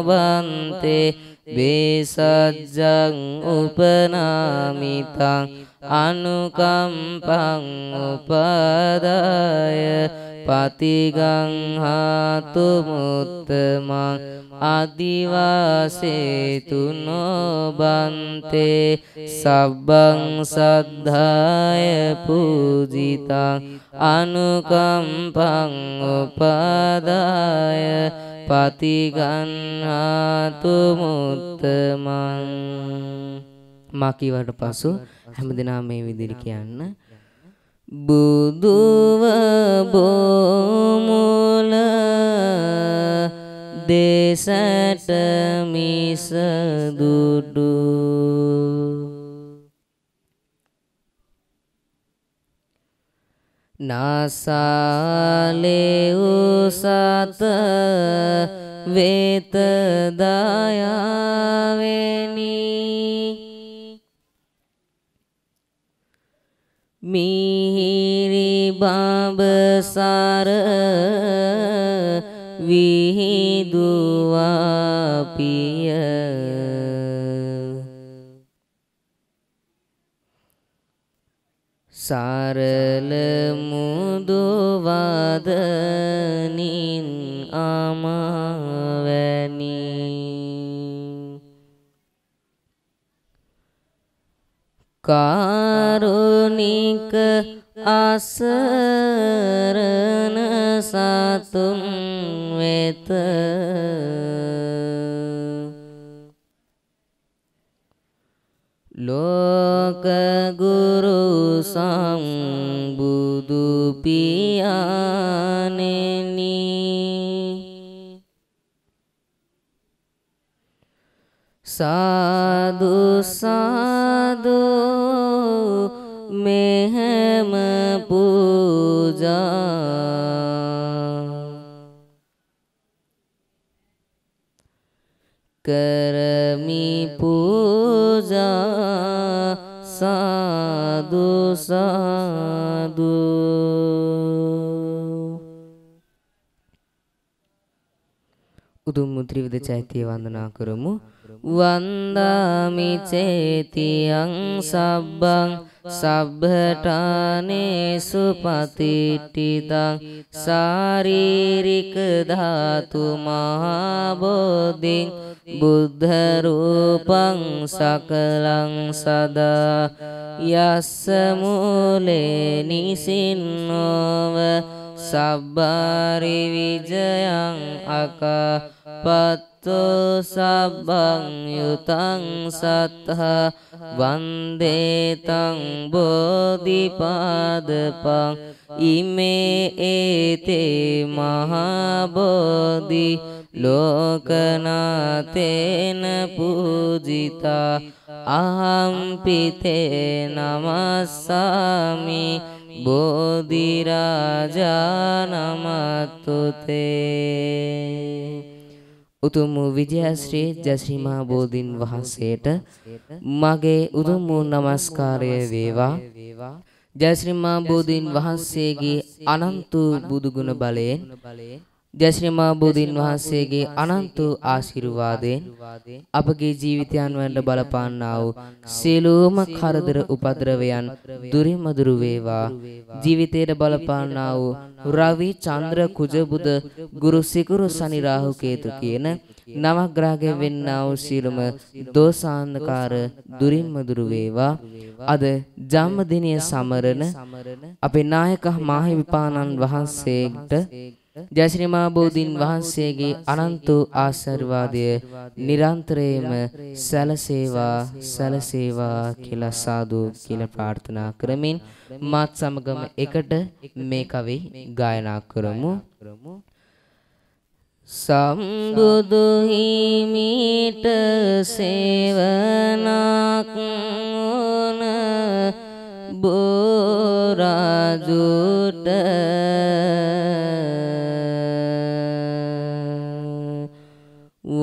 බන්තේ වේසජ්ජං උපනාමිතං අනුකම්පං උපාදාය පතිගං හාතු මුත්තමං අදිවාසේතුනෝ බන්තේ සබ්බං සද්ධාය පූජිතං අනුකම්පං උපාදාය පතිගන්හාතු මුත්තමං. මා කීවට පසු හැමදෙනා මේ විදිහට කියන්න බුදුව බොමුල දේශට මිස දුඩු නාසාලේ උසත වේත දයාවෙනි. මිහිරි බඹසර විහිදුවා පිය. සරල මුදුවදනින් අමවැනි. කාරුණික අසරණ සතුන් වෙත. ලෝක ගුරු සම්බුදු පියාණෙනි. සාදු සාදු පූජා කරමි පූජා සාදු සාදු උතුම් ත්‍රිවිධ චෛත්‍ය වන්දනා කරමු වන්දාමි චේතියං සබ්බං සබ්බඨානේසු පතිට්ඨිතං සාරීරික ධාතු මහා බෝධින් බුද්ධ රූපං සකලං සදා යස්ස මූලේ නිසින්නෝව සබ්බාරි විජයං අකපත්තෝ සබ්බං යුතං සත්හ වන්දේතං බෝධිපාදපං ඉමේ ඒතේ මහබෝධි ලෝකනාතේන පූජිතා අහම්පිතේ නමස්සාමි බෝධිරාජානමත්තුතේ උතුම් වූ විජයශ්‍රී ජශ්‍රී මහා බෝධීන් වහන්සේට මගේ උතුම් වූ নমස්කාරය වේවා. ජයශ්‍රී මහා බෝධීන් වහන්සේගේ අනන්ත බුදුගුණ බලයෙන් ජයශ්‍රී මහා බෝධීන් වහන්සේගේ අනන්ත ආශිර්වාදයෙන් අපගේ ජීවිතයන් වලට බලපාන්නා වූ සියලුම කරදර උපද්‍රවයන් දුරින් දුරු වේවා. ජීවිතයට බලපාන්නා වූ රවි චන්ද්‍ර කුජ බුද ගුරු සිකුරු සනි රාහු කේතු කියන නවග්‍රහයෙන් වෙන්නා වූ සියලුම දෝසාන්ධකාර දුරින්ම දුරු වේවා. අද ජන්මදිනය සමරන අපේ නායක මාහිමිපාණන් වහන්සේට ජයශ්‍රී මහා බෝධීන් වහන්සේගේ අනන්ත ආශිර්වාදය නිරන්තරයෙන්ම සැලසේවා සැලසේවා කියලා සාදු කියලා ප්‍රාර්ථනා කරමින් මාත් සමගම එකට මේ කවි ගායනා කරමු. සම්බුදු හිමිට සේවනක් ඕන බෝරාජුට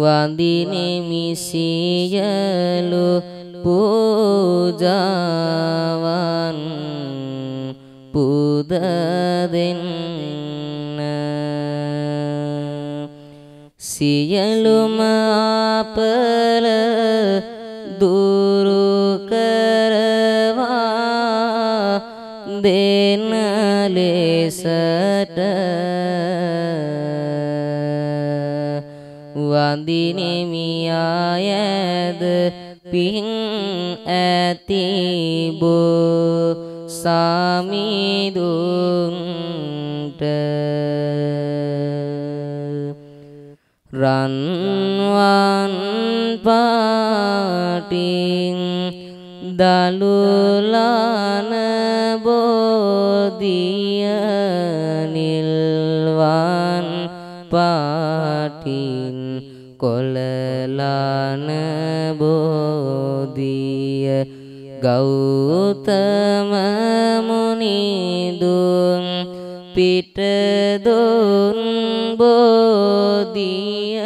වඳිනෙමි සියලු පූජාවන් පුද දෙන්න. සියලුම අපල වඳිනෙමි ආයද පින් ඇති බෝ සාමිදුන්ට. රන්වන් පාටින් දලුලාන බෝධිය නිල්වන් පාටින් කොලලාන බෝධිය ගෞතම මුනිදුන් පිටදුන් බෝධිය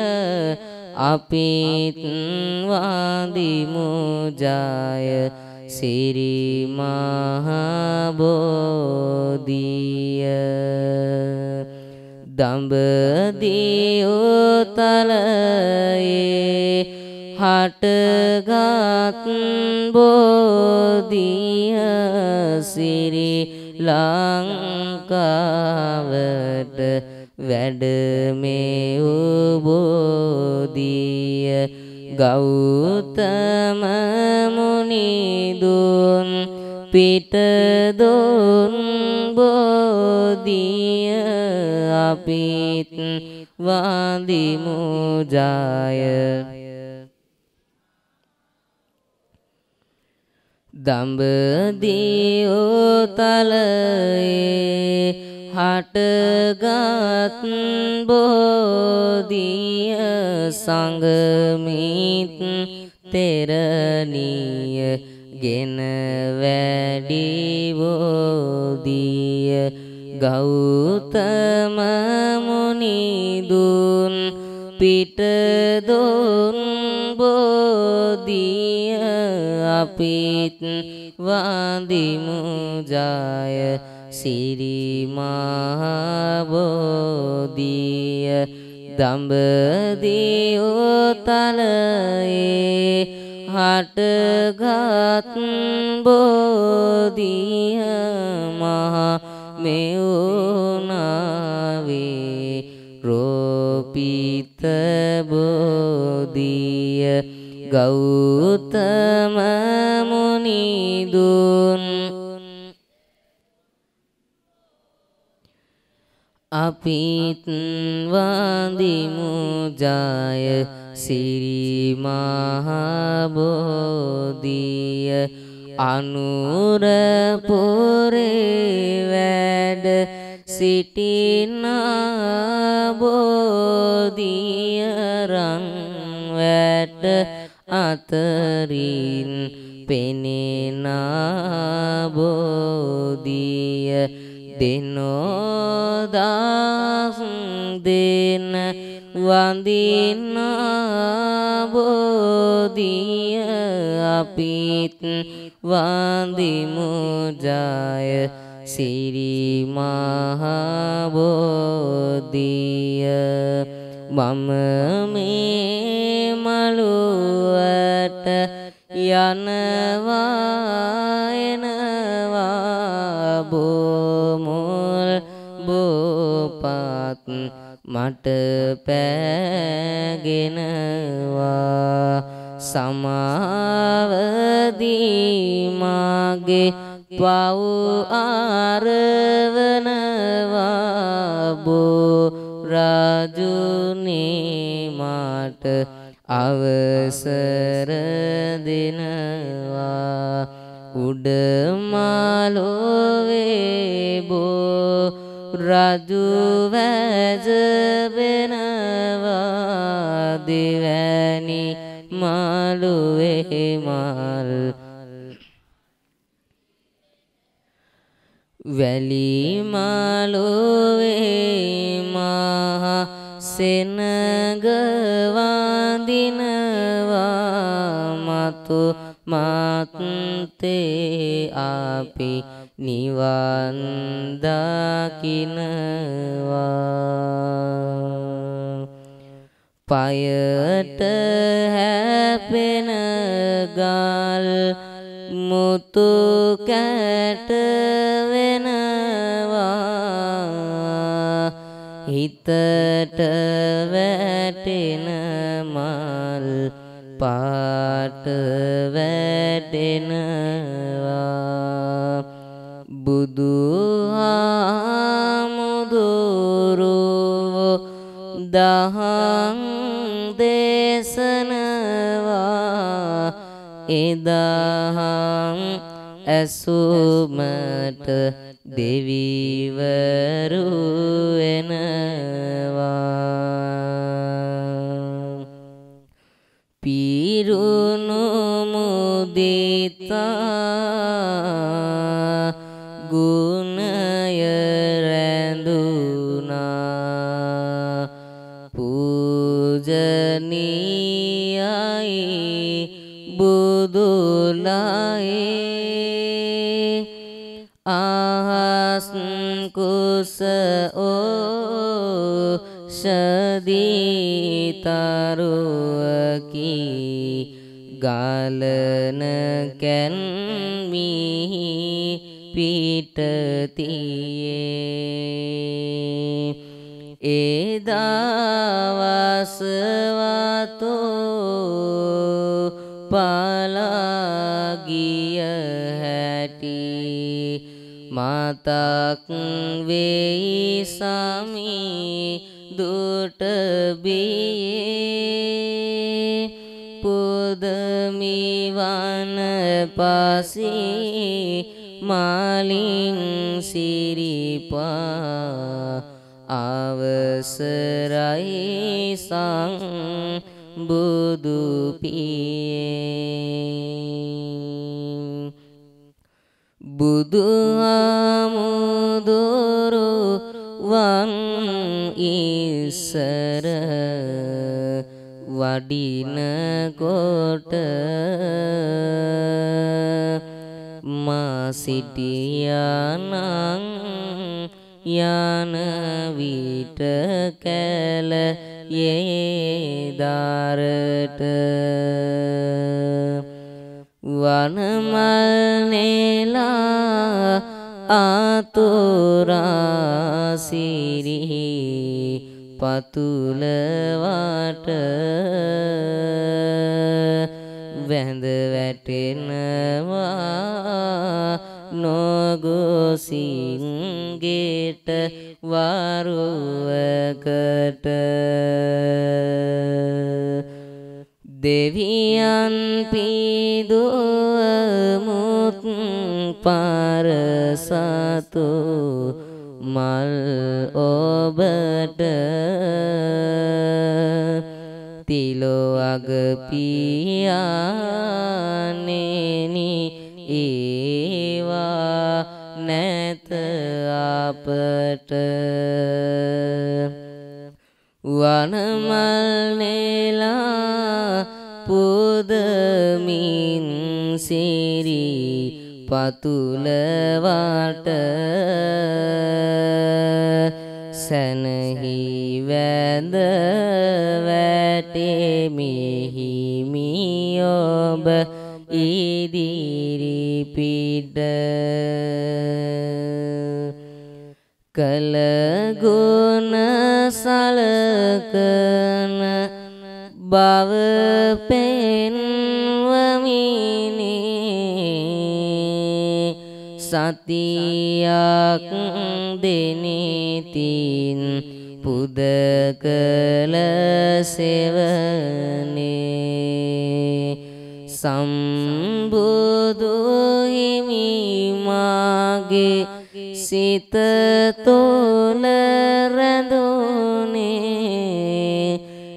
අපිත් වඳිමු ජය සිරි මහ බෝධිය දඹදිව තලයේ හටගත් බෝධිය සිරි ලංකාවට වැඩ මේ බෝධිය ගෞතම මුනිදුන් පිටදුන් බෝධිය අපිත් වඳිමු ජය. දඹදිව තලයේ හටගත් බෝධිය සංගමිත් තෙරණිය ගෙන වැඩි බෝධිය ගෞතම මුනිදුන් පිටදුන් බෝධිය අපිත් වඳිමු ජය සිරි මහ බෝධිය දඹදිව තලයේ හටගත් බෝධිය මහ මෙවුනාවේ රෝපිත බෝධිය. ගෞතම මුනිදුන් අපිත් වඳිමු ජය සිරි මහ බෝධිය අනුරපුරේ වැඩ සිටිනා බෝධිය රන් වැට අතරින් පෙනෙනා බෝධිය දෙනෝදාස් දෙන වඳිනා බෝධිය අපිත් වඳිමු ජය සිරි මහ බෝධිය මම මේ යනවා එනවා බෝමුල් බෝපත් මට පෑගෙනවා සමාවදී මාගේ පව් ආරවනවා බෝ රාජුනේ මාට අවසර දෙනවා උඩමාලෝවේ බෝ රජු වැජබෙනවා දෙවැනි මාළුවේ මල්. වැලි මාළුවේ මත්තේ අපි නිවන් දකිනවා. පයට හැපෙන ගල් මුතු කැට වෙනවා. හිතට වැටෙන මල් පාට වැටෙනවා බුදු හාමුදුරුවෝ දහම් දේශනවා එදහම් ඇසුමට දෙවිවරු එනවා බුදුලයි ආහස් කුස ඕ ශදීතරුවකි ගලන කැන්මිහි පිටතියේ ඒදවසවතෝ පලාගිය මතක් වෙයි සමී දුටබියේ පුදමිවන පසී මාලින් සිරිපා අවසරයි සං බුදුපියේ බුදු අමුදුරු වන් ඉස්සර වඩින කොට මා සිටියානං යන විට කැල යේදාරට වනමල් නෙලා ආතුරාසිරිහි පතුලවට වැඳ වැටෙනවා නොගොසින්ගේට වරුවකට. දෙවියන් පිදුවමුත් පරසතු මල් ඔබට තිලොවග පියානෙනි ඒවා නැත අපට වනමල් නෙලා පුදමින් සිරි පතුලවට සැනහි වැඳ වැටෙමිහිමියොබ ඉදිරි පිට කළගුණ සලකන බව පෙන්වමිනේ සතියක් දෙනෙතින් පුද කළ සෙවනේ සම්බුදු හිමි මාගේ සිත තුල රැඳුනේ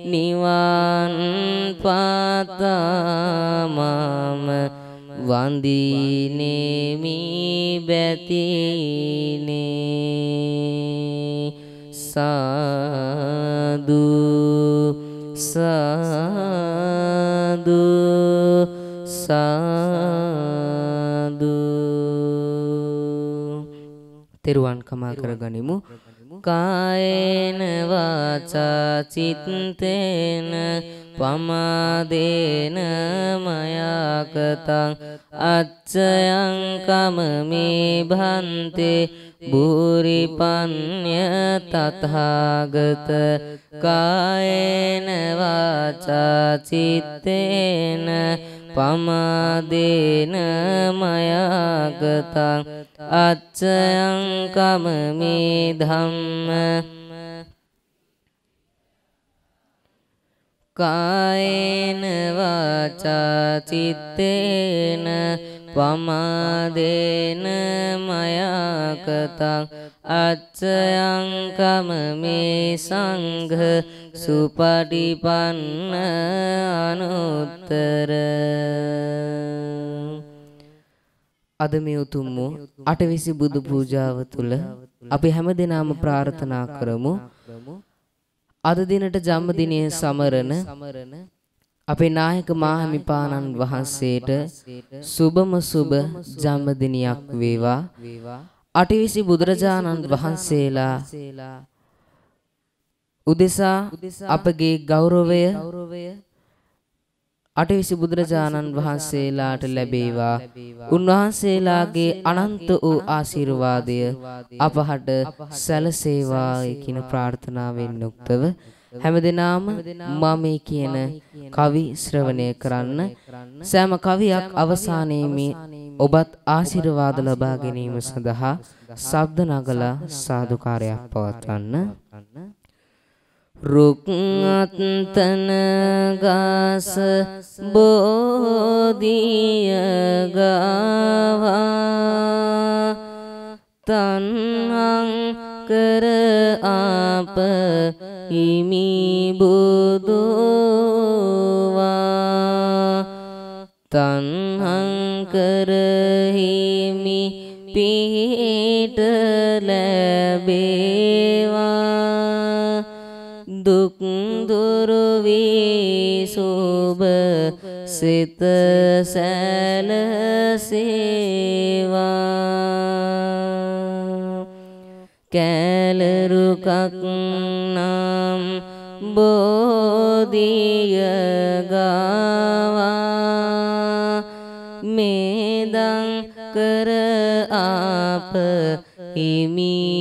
නිවන් පාතමම වන්දිනෙමි බැතිනේ සාදු සාදු සාදු තෙරුවන් කමා කරගනිමු. කායේන වාචා චිත්තේන පමාදේන මයාකතං අච්චයං කමමේ භන්තේ භූරිපඤ්ඤ තථාගත කායේන වාචා චිත්තේන පමාදේන මයාගතං අච්චයං කමමේ ධම්ම කායේන වාචා චිත්තේන පමාදේන මයාකතං අච්චයං කමමේ සංඝ සුපටිපන්න අනුත්තර අද මේ උතුම් වූ අටවිසි බුදු පූජාව තුළ අපි හැමදෙනාම ප්‍රාර්ථනා කරමු. අද දිනට ජන්මදිනය සමරන අපේ නායක මාහිමිපාණන් වහන්සේට සුබම සුබ ජන්මදිනයක් වේවා. අටිවිසි බුදුරජාණන් වහන්සේලා උදෙසා අපගේ ගෞරවය අටවිසි බුදුරජාණන් වහන්සේලාට ලැබේවා. උන්වහන්සේලාගේ අනන්ත වූ ආශිර්වාදය අපහට සැලසේවායි කියන ප්‍රාර්ථනාවෙන් යුක්තව හැමදෙනාම මම මේ කියන කවි ශ්‍රවණය කරන්න. සෑම කවියක් අවසානයේ ඔබත් ආශිර්වාද ලබා ගැනීම සඳහා ශබ්ද නගලා සාදුකාරයක් පවත්වන්න. රුක් අත්තන ගාස බෝධිය ගාවා තන්හං කර අප හිමි බුදුවා සිත සැලසේවා කැලරුකක් නම් බෝධිය ගාවා. මේදං කර අප හිමි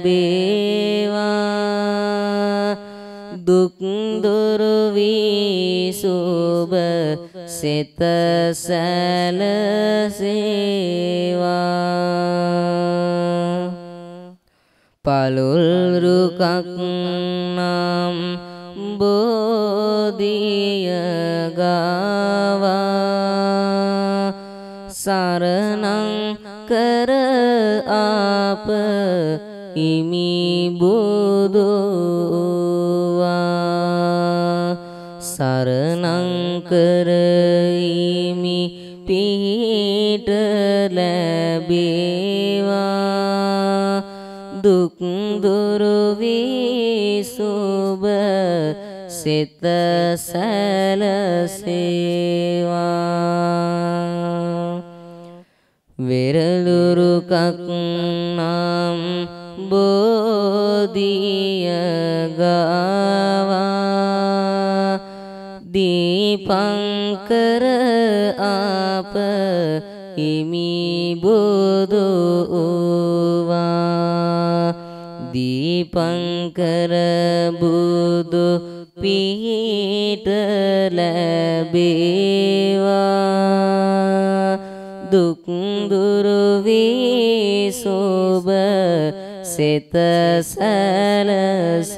ලැබේවා. දුක් දුරු වී සුබ සිත සැලසේවා පළුල් රුකක් නම් බෝධිය ගාවා. සරණං බුදුවා සරණං කරයිමි පිහිට ලැබේවා. දුක් දුරු වී සුබ සිත සැලසේවා. වෙරළුරුකක් දීපංකර අප හිමි බුදුවා දීපංකර බුදු පිහිට ලැබේවා. දුක් දුරු වී සුබ සිත සැලසේවා.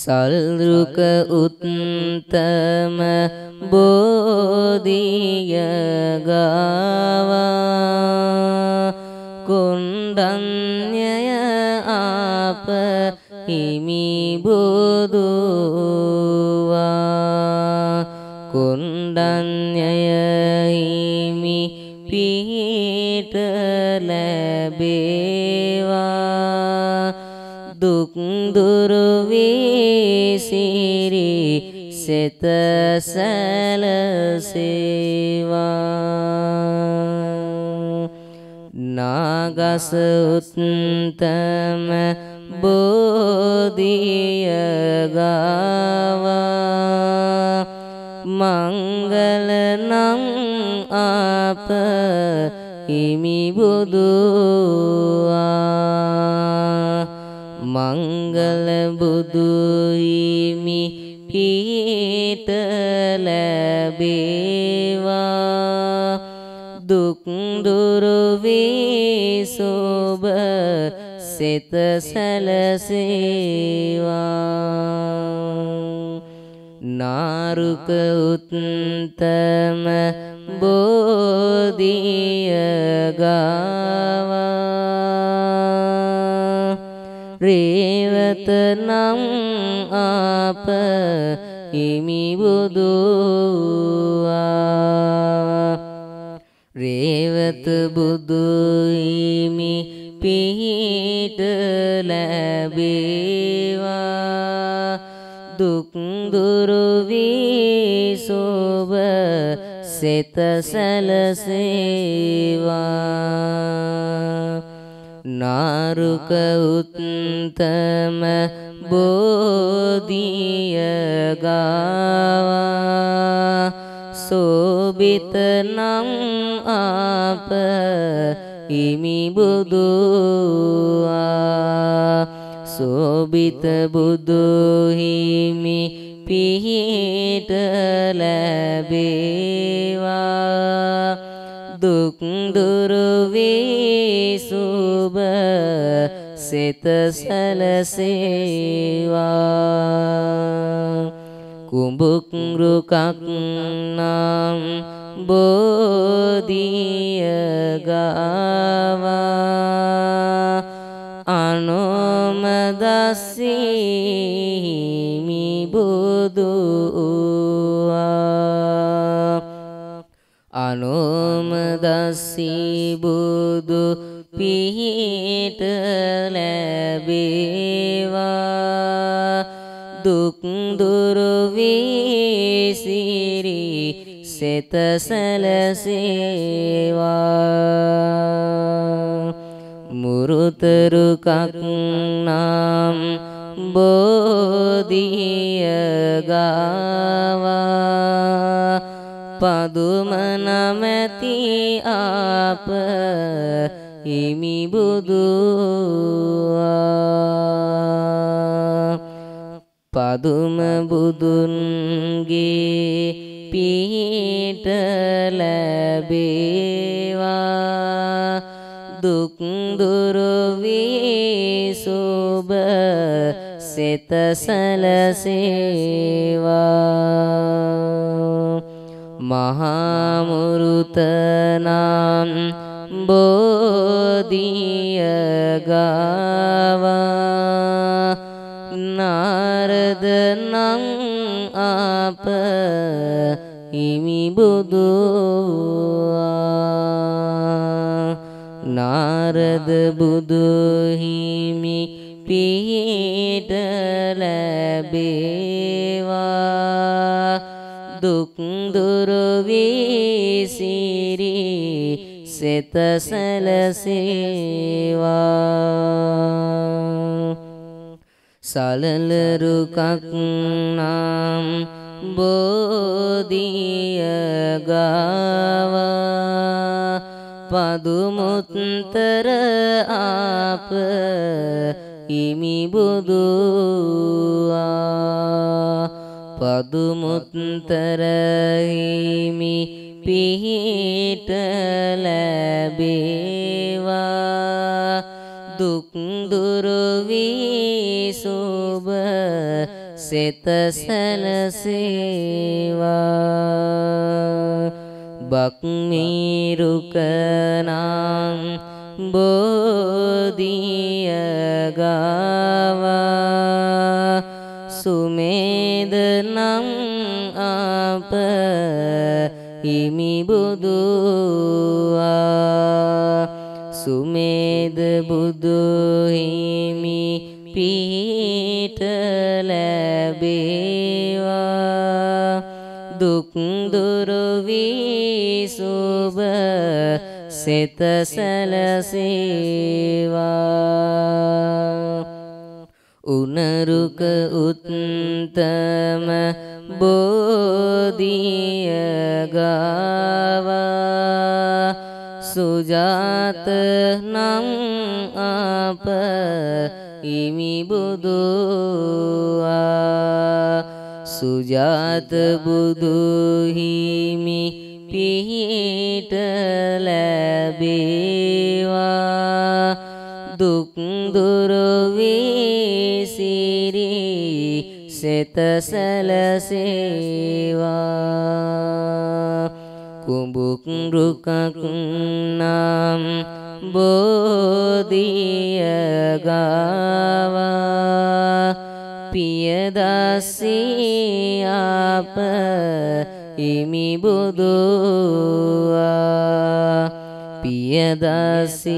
සල්රුක උත්තම බෝධිය ගාවා. කුණ්ඩඤ්ඤය අප හිමි බුදුවා. කුණ්ඩඤ්ඤය හිමි පිහිට ලැබේවා. දුක් දුරු සිත සැලසේවා. නාගස උත්තම බෝධිය ගාවා මංගල නම් අප හිමි බුදුවා. මංගල බුදු ලැබේවා. දුක් දුරු වී සුබ සිත සැලසේවා. නාරුක උත්තම බෝධිය ගාවා. රේවත නම් අප හිමි බුදු සියත බුදු හිමි පිහිට ලැබේවා. දුක් දුරු වී සුබ සිත සැලසේවා. නාරුක උත්තම බෝධිය ගාවා. සෝබිත නම් අප හිමි බුදුවා සෝබිත බුදු හිමි පිහිට ලැබේවා. දුක් දුරු වේ සුබ සිත සැලසේවා. කුඹුක් රුකක් නම් බෝධිය ගාවා. අනෝම දස්සීමි බුදුවා අනෝම දස්සී බුදු පිහිට ලැබේවා. දුක් දුරු වී සිරි සිත සැලසේවා. මුරුතරුකක් නම් බෝධිය ගාවා. පදුම නමැති අප හිමි බුදුවා. පදුම බුදුන්ගේ පිහිට ලැබේවා දුක් දුරු වී සුබ සිත සැලසේවා මහමුරුතනම් බෝධිය ගාවා අප හිමි බුදුවා නාරද බුදු හිමි පිහිට ලැබේවා දුක් දුරු වී සිරි සිත සැලසේවා සලලරුකක් නම් බෝධිය ගාවා පදුමුත්තර අප හිමි බුදුවා පදුමුත්තර හිමි පිහිට ලැබේවා දුක් දුරු වී සුබ සිත සැලසේවා බක්මීරුක නම් බෝධිය ගාවා සුමේද නම් අප හිමි බුදුවා සුමේද බුදු හිමි පිහිට දුක් දුරු වී සුබ සිත සැලසේවා. උනරුක උත්තම බෝධිය ගාවා සුජාත නම් අප හිමි බුදුවා. සුජාත බුදු හිමි පිහිට ලැබේවා. දුක් දුරු වී සිරි සිත සැලසේවා. කුඹුක් රුකක් නම් බෝධිය ගාවා. පියදස්සී අප හිමි බුදුවා. පියදසී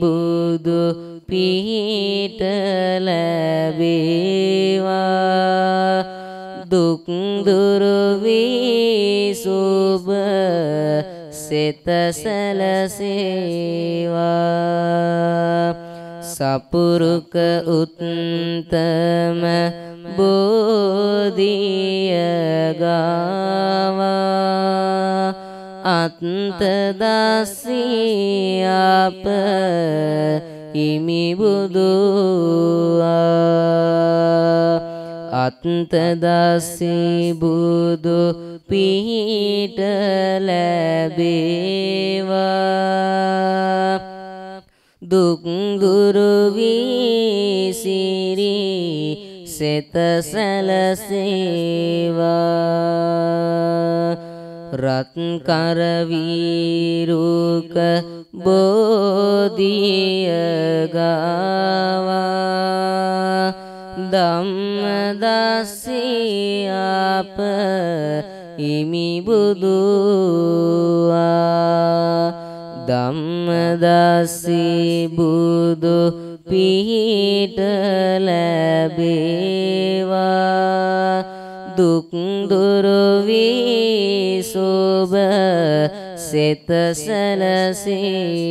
බුදු පිහිට ලැබේවා. දුක් දුරු වී සුබ සිත සැලසේවා. සපුරුක උත්තම බෝධිය ගාවා අත්තදස්සී අප හිමි බුදුවා අත්තදස්සී බුදු පිහිට ලැබේවා දුක් දුරු වී සිරි සෙත සැලසේවා. රත් කරවීරුක බෝධිය ගාවා ධම්මදස්සී අප හිමි බුදුවා. ධම්මදස්සී බුදු පිහිට ලැබේවා. දුක් දුරු වී සුබ සිත සැලසේවා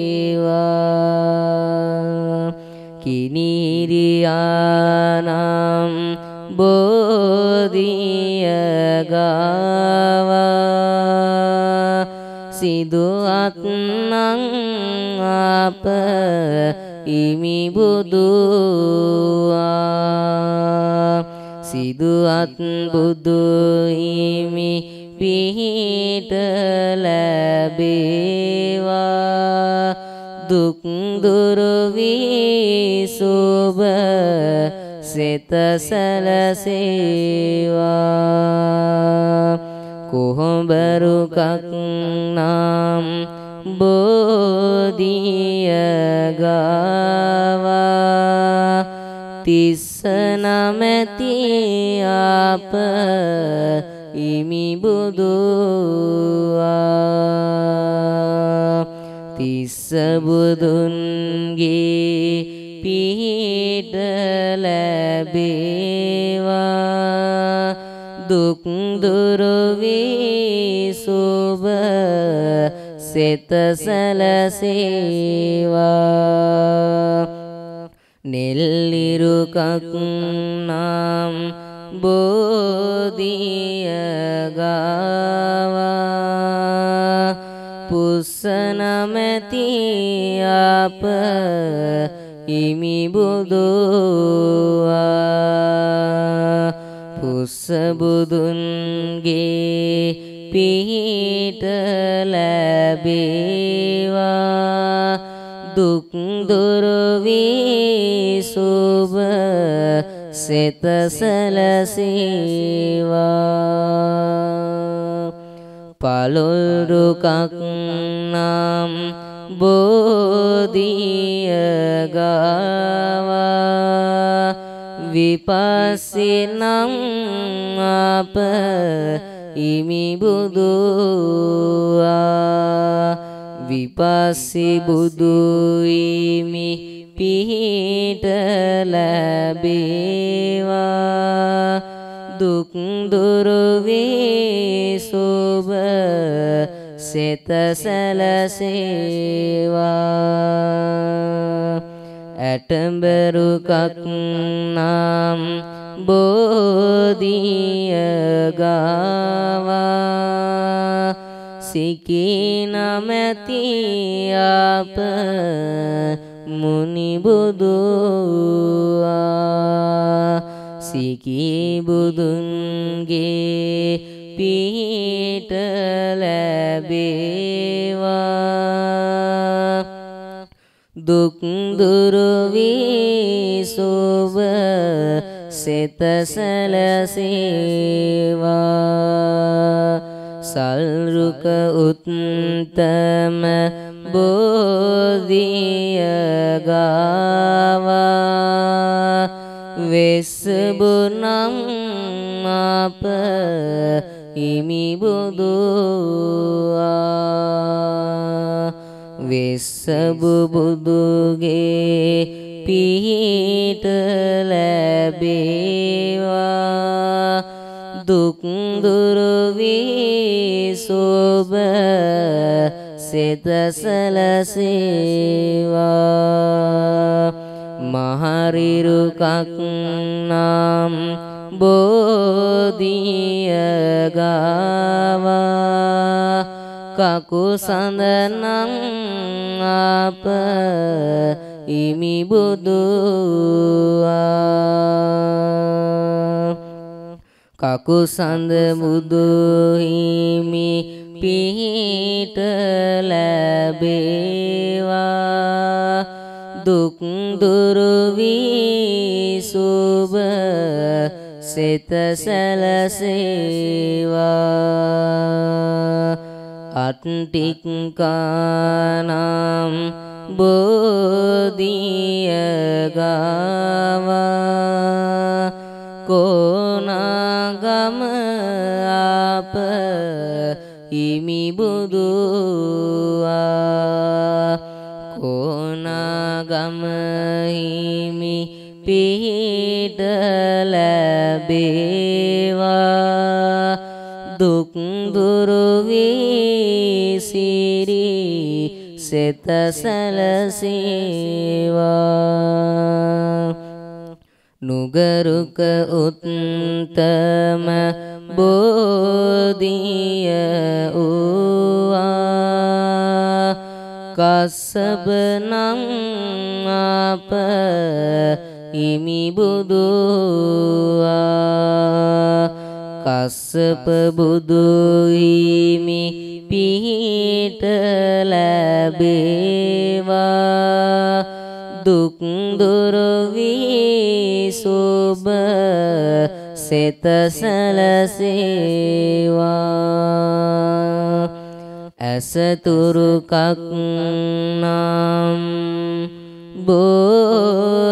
කිනිරියානම් බෝධිය ගාවා. සිදුවත් නං අප ඉමි බුදුවා සිදුවත් බුදු හිමි පිහිට ලැබේවා දුක් දුරු වී සුබ සිත සැලසේවා කොහොඹරුකක් නම් බෝධිය ගාවා තිස්ස නමැති අප ඉමි බුදුවා. තිස්ස බුදුන්ගේ පිහිට ලැබේවා. දුක් දුරු වී සුබ සිත සැලසේවා. නෙල්ලිරුකක් නම් බෝධිය ගාවා. පුස්ස නමැති අප හිමි බුදුවා. පුස්ස බුදුන්ගේ පිහිට ලැබේවා. දුක් දුරු වී සුබ සිත සැලසේවා. පලොල්රුකක් නම් බෝධිය ගාවා. විපස්සිනම් අප ඉමි බුදුවා විපස්සි බුදුයිමි පිහිට ලැබේවා දුක් දුරු වී සුබ සිත සැලසේවා ඇටඹරුකක් නම් බෝධිය ගාවා සිකී නමැති අප මුනි බුදුවා සිකී බුදුන්ගේ පිහිට ලැබේවා දුක් දුරු වී සුබ සිත සැලසේවා. සල්රුක උත්තම බෝධිය ගාවා වෙස්සබුනම් අප හිමි බුදුවා. වෙස්සබු බුදුගේ පිහිට ලැබේවා. දුක් දුරු වී සුබ සිත සැලසේවා මහරිරුකක් නම් බෝධිය ගාවා. කකුසඳනම් අප ඉමි බුදුවා කකුසඳ බුදු හිමි පිහිට ලැබේවා දුක් දුරු වී සුබ සිත සැලසේවා අට්ටික්කානම් බෝධිය ගාවා කෝනාගම අප හිමි බුදුවා. කෝනාගම හිමි පිහිට ලැබේවා. දුක් දුරු වී සිරි සිත සැලසේවා. නුගරුක උත්තම බෝධිය වූවා. කස්සබ නම් අප හිමි බුදුවා. කස්සප බුදු හිමි පිහිට ලැබේවා. දුක් දුරු වී සුබ සිත සැලසේවා. ඇසතුරුකක් නම් බෝධිය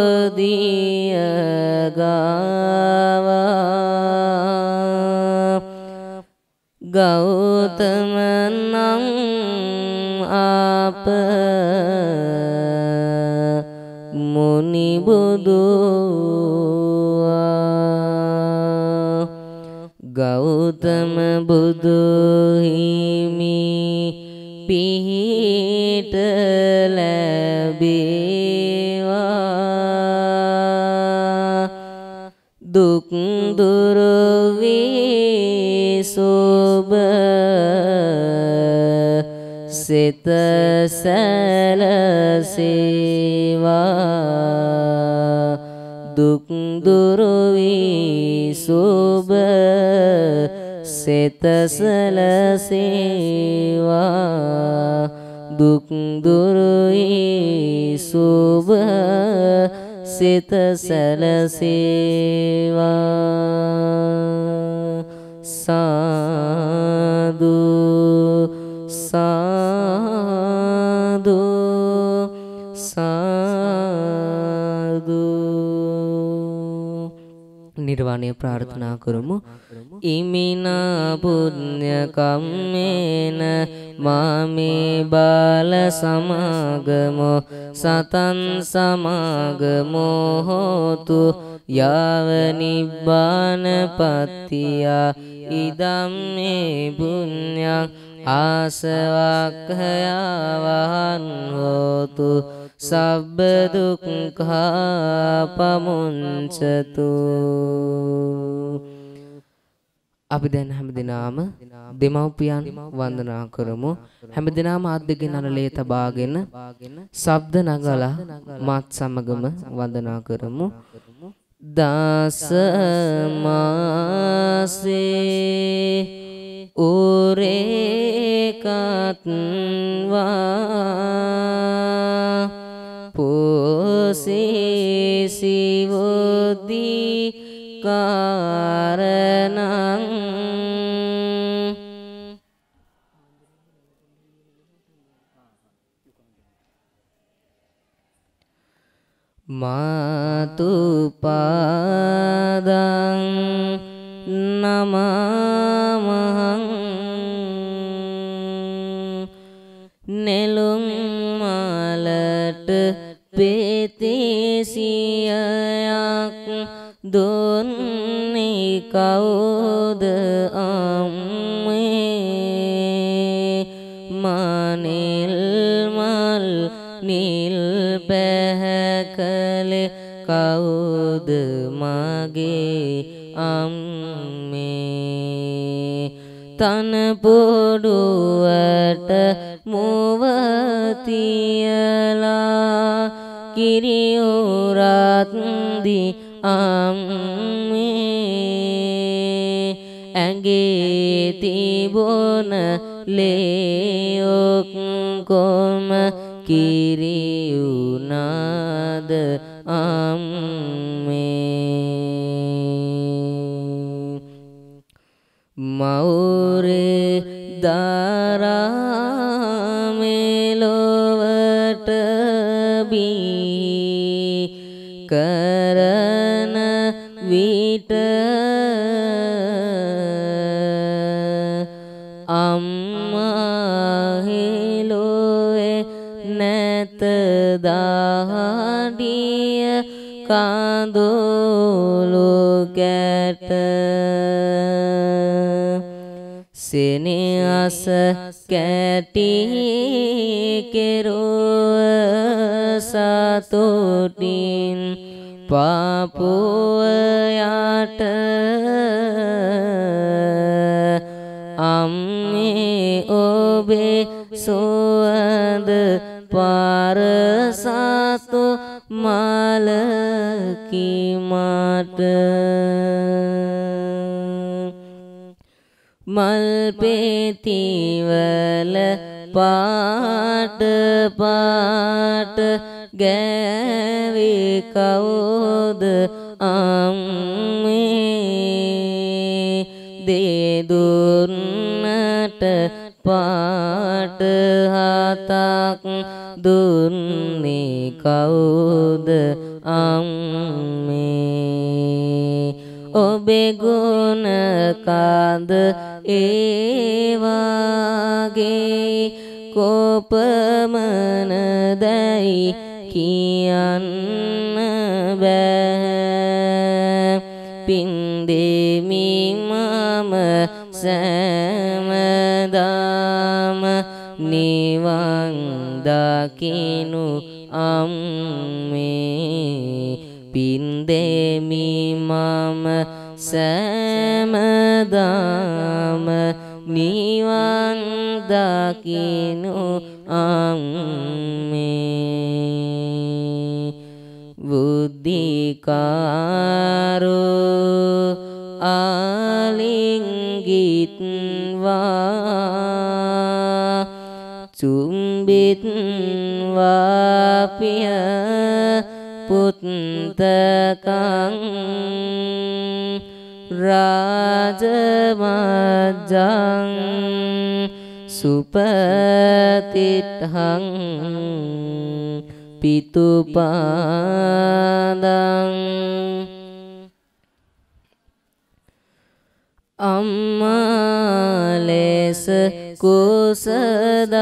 ගෞතම නම් අප මුනි බුදුවා. ගෞතම බුදු හිමි පිහිට ලැබේවා. දුක් දුරු වී සිත සැලසේවා දුක් දුරු වී සුබ සිත සැලසේවා දුක් දුරු වී සුබ සිත සැලසේවා සාදු සාදු. නිර්වාණය ප්‍රාර්ථනා කරමු. ඉමිනා පුඤ්ඤ කම්මේන මාමේ බාල සමාගමෝ සතන් සමාගමෝ හෝතු යාව නිබ්බාන පත්තියා ඉදම්මේ පුඤ්ඤං ආසවක්ඛයාවහන් හෝතු සබ්බ දුක්ඛා පමුංචතු. අපි දැන් හැමදිනාම දෙමව්පියන් වන්දනා කරමු. හැමදිනාම අත් දෙකෙන් අනලේ තබාගෙන ශබ්ද නගලා මත් සමගම වන්දනා කරමු. දාස මාසේ උරේකත්වා පෝසේ සිවොද්දී කාරණං. මාතු පාදං නමමහං. නෙළුම් දේශියයක් දුන්නේ කවුද අම්මේ? මනිල් මල් නිල් පැහැකලේ කවුද මගේ අම්මේ? තන පොඩුවට මුව තියලා කිරියුරත් දී අම්මේ ඇගේ තිබුණ ලේයොක් කොම කිරියුනාද අම්මේ කඳුළු කැට සෙනහස කැටි කෙරුව සතුටින් පාපුවයට අම්මේ ඔබේ සුවඳ පරසතු මලකි මට මල් පෙතිවල පාට පාට ගෑවේ කවුද අම්මේ? දෙදුන්නට පාට හතක් දුන්නේ කවුද අම්මේ? ඔබේ ගුණ කඳ ඒවාගේ කොපමණ දැයි කියන්න බෑ. පින්දෙමි මම සෑමදාම නිවන් දකිනු අම්මේ. පින්දෙමි මම සෑමදාම නිවන් දකිනු අම්මේ. බුද්ධිකාරෝ ආලිංගිත්වා චුම්බිත්වාපිය පුත්තකං රාජමජ්ජං සුපතිට්හං පිතුපාදං අම්මා ලෙස කුසදරන්න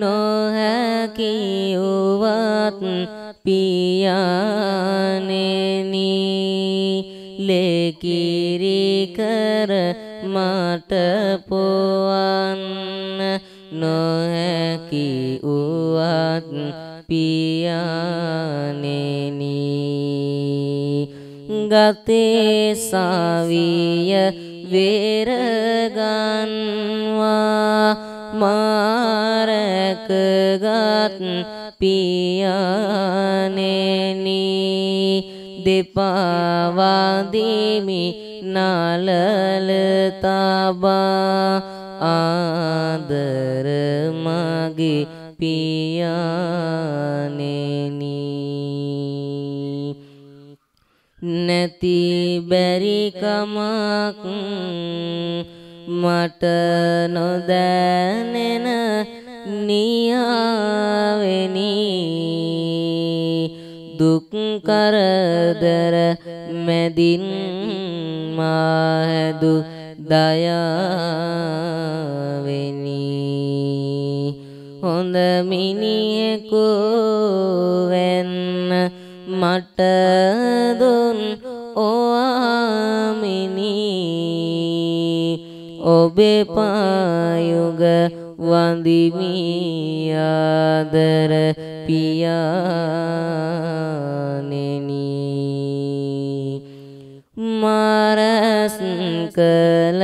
නොහැකි වුවත් පියානෙනි ලෙකිරි කර මට පුවන්න නොහැකි වුවත් පියානෙනි ගතේ සාවිය වේරගන්වා මාරකගත් පියානෙනි දෙපාවාදිමි නලල තබා ආදර මගේ පියානෙනි නැති බැරිකමක් මට නොදැනෙන නියාවෙනි දුක් කරදර මැදින් මාහැදු දයාවෙනි. හොඳ මිනිහෙකු වෙන්න මට දුන් ඔආමිනි ඔබේ පායුග වඳිමි ආදර පියාණෙනි මරස් කළ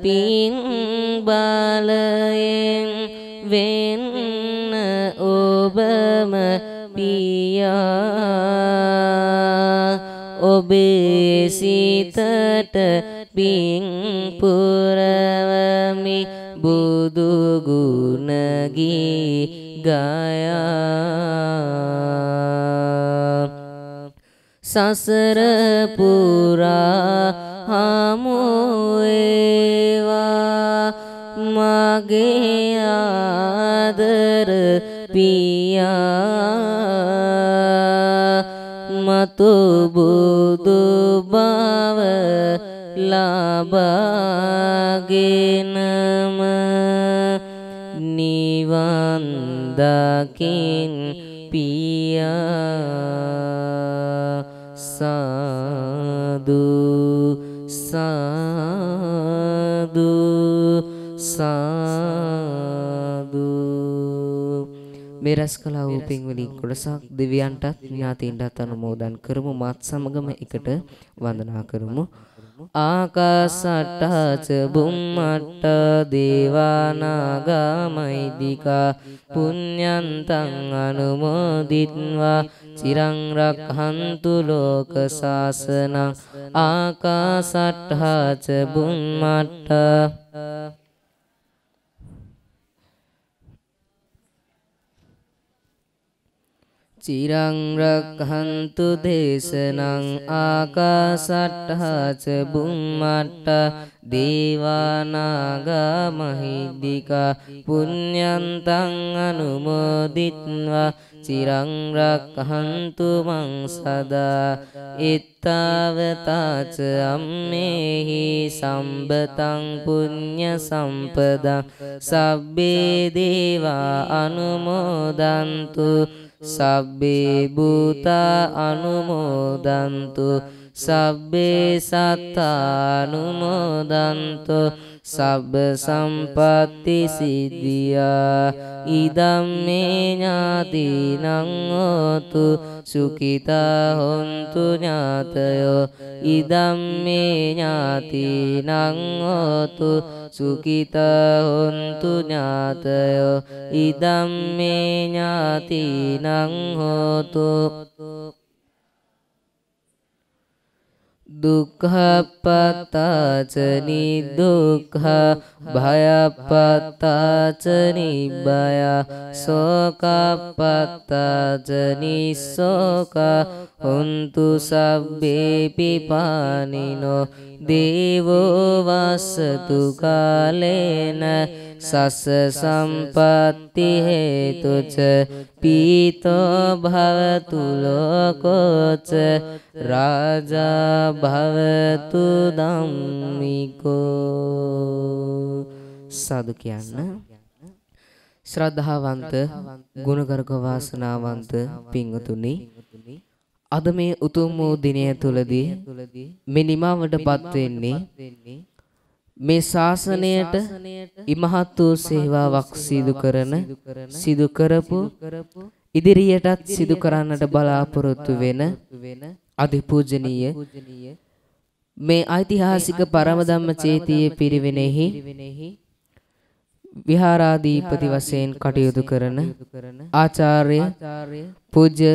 පින් බලයෙන් වෙන්න ඔබම පියා. ඔබේ සිතට පින් පුරවමි. බුදු ගුණ ගී ගයා. සසර පුරා හමුවේවා මගේ ආදර පියා. මතු බුදු බව ලබාගෙනම දකින් පියා සාදු සාදු සාදු. මේ රැස් කළා වූ පින් වලින් කොටසක් දෙවියන්ටත් ඥාතීන්ටත් අනුමෝදන් කරමු. මාත් සමගම එකට වන්දනා කරමු ආකාසට්ටාච බුම්මට්ට දේවානාගා මෛදිකා පුඤ්ඤන්තං අනුමෝදිත්වා චිරං රක්ඛන්තු ලෝක සාසනං ආකාසට්ටාච බුම්මට්ට චිරං රක්ඛන්තු දේශනං ආකාසට්ඨා ච බුම්මට්ඨා දේවානාගා මහිද්దికා පුඤ්ඤන්තං අනුමෝදිත්වා චිරං රක්ඛන්තු මං සදා ittavataච අම්මේහි සම්බතං පුඤ්ඤ සම්පදං සබ්බේ දේවා අනුමෝදන්තු සබ්බේ භූතා අනුමෝදන්තු සබ්බේ සත්තානුමෝදන්තු සබ්බ සම්පත්ති සිද්ධියා. ඉදම්මේ ඥාතිනං හෝතු සුඛිතා හොන්තු ඥාතයෝ ඉදම්මේ ඥාතිනං හෝතු සුඛිතා හොන්තු ඥාතයෝ ඉදම්මේ ඥාතිනං හෝතු दुख पताच भया शोका पता निभय शोक, हंतु निशोक हन्तु पानी नो देवो वासतु कालेन සස සම්පත්ති හේතුච පීතෝ භවතු ලෝකෝච රාජා භවතු ධම්මිකෝ සාදු කියන්න. ශ්‍රද්ධාවන්ත ගුණගරුක වාසනාවන්ත පින්වතුනි අද මේ උතුම් වූ දිනය තුලදී මේ නිමාවටපත් වෙන්නේ මේ ශාසනයට ඉමහත් වූ සේවාවක් සිදු කරන සිදු කරපු ඉදිරියටත් සිදු කරන්නට බලාපොරොත්තු වෙන අධිපූජනීය මේ ඓතිහාසික පරම ධම්ම චේතියේ පිරිවෙනෙහි විහාරාධිපති වශයෙන් කටයුතු කරන ආචාර්ය පූජ්‍ය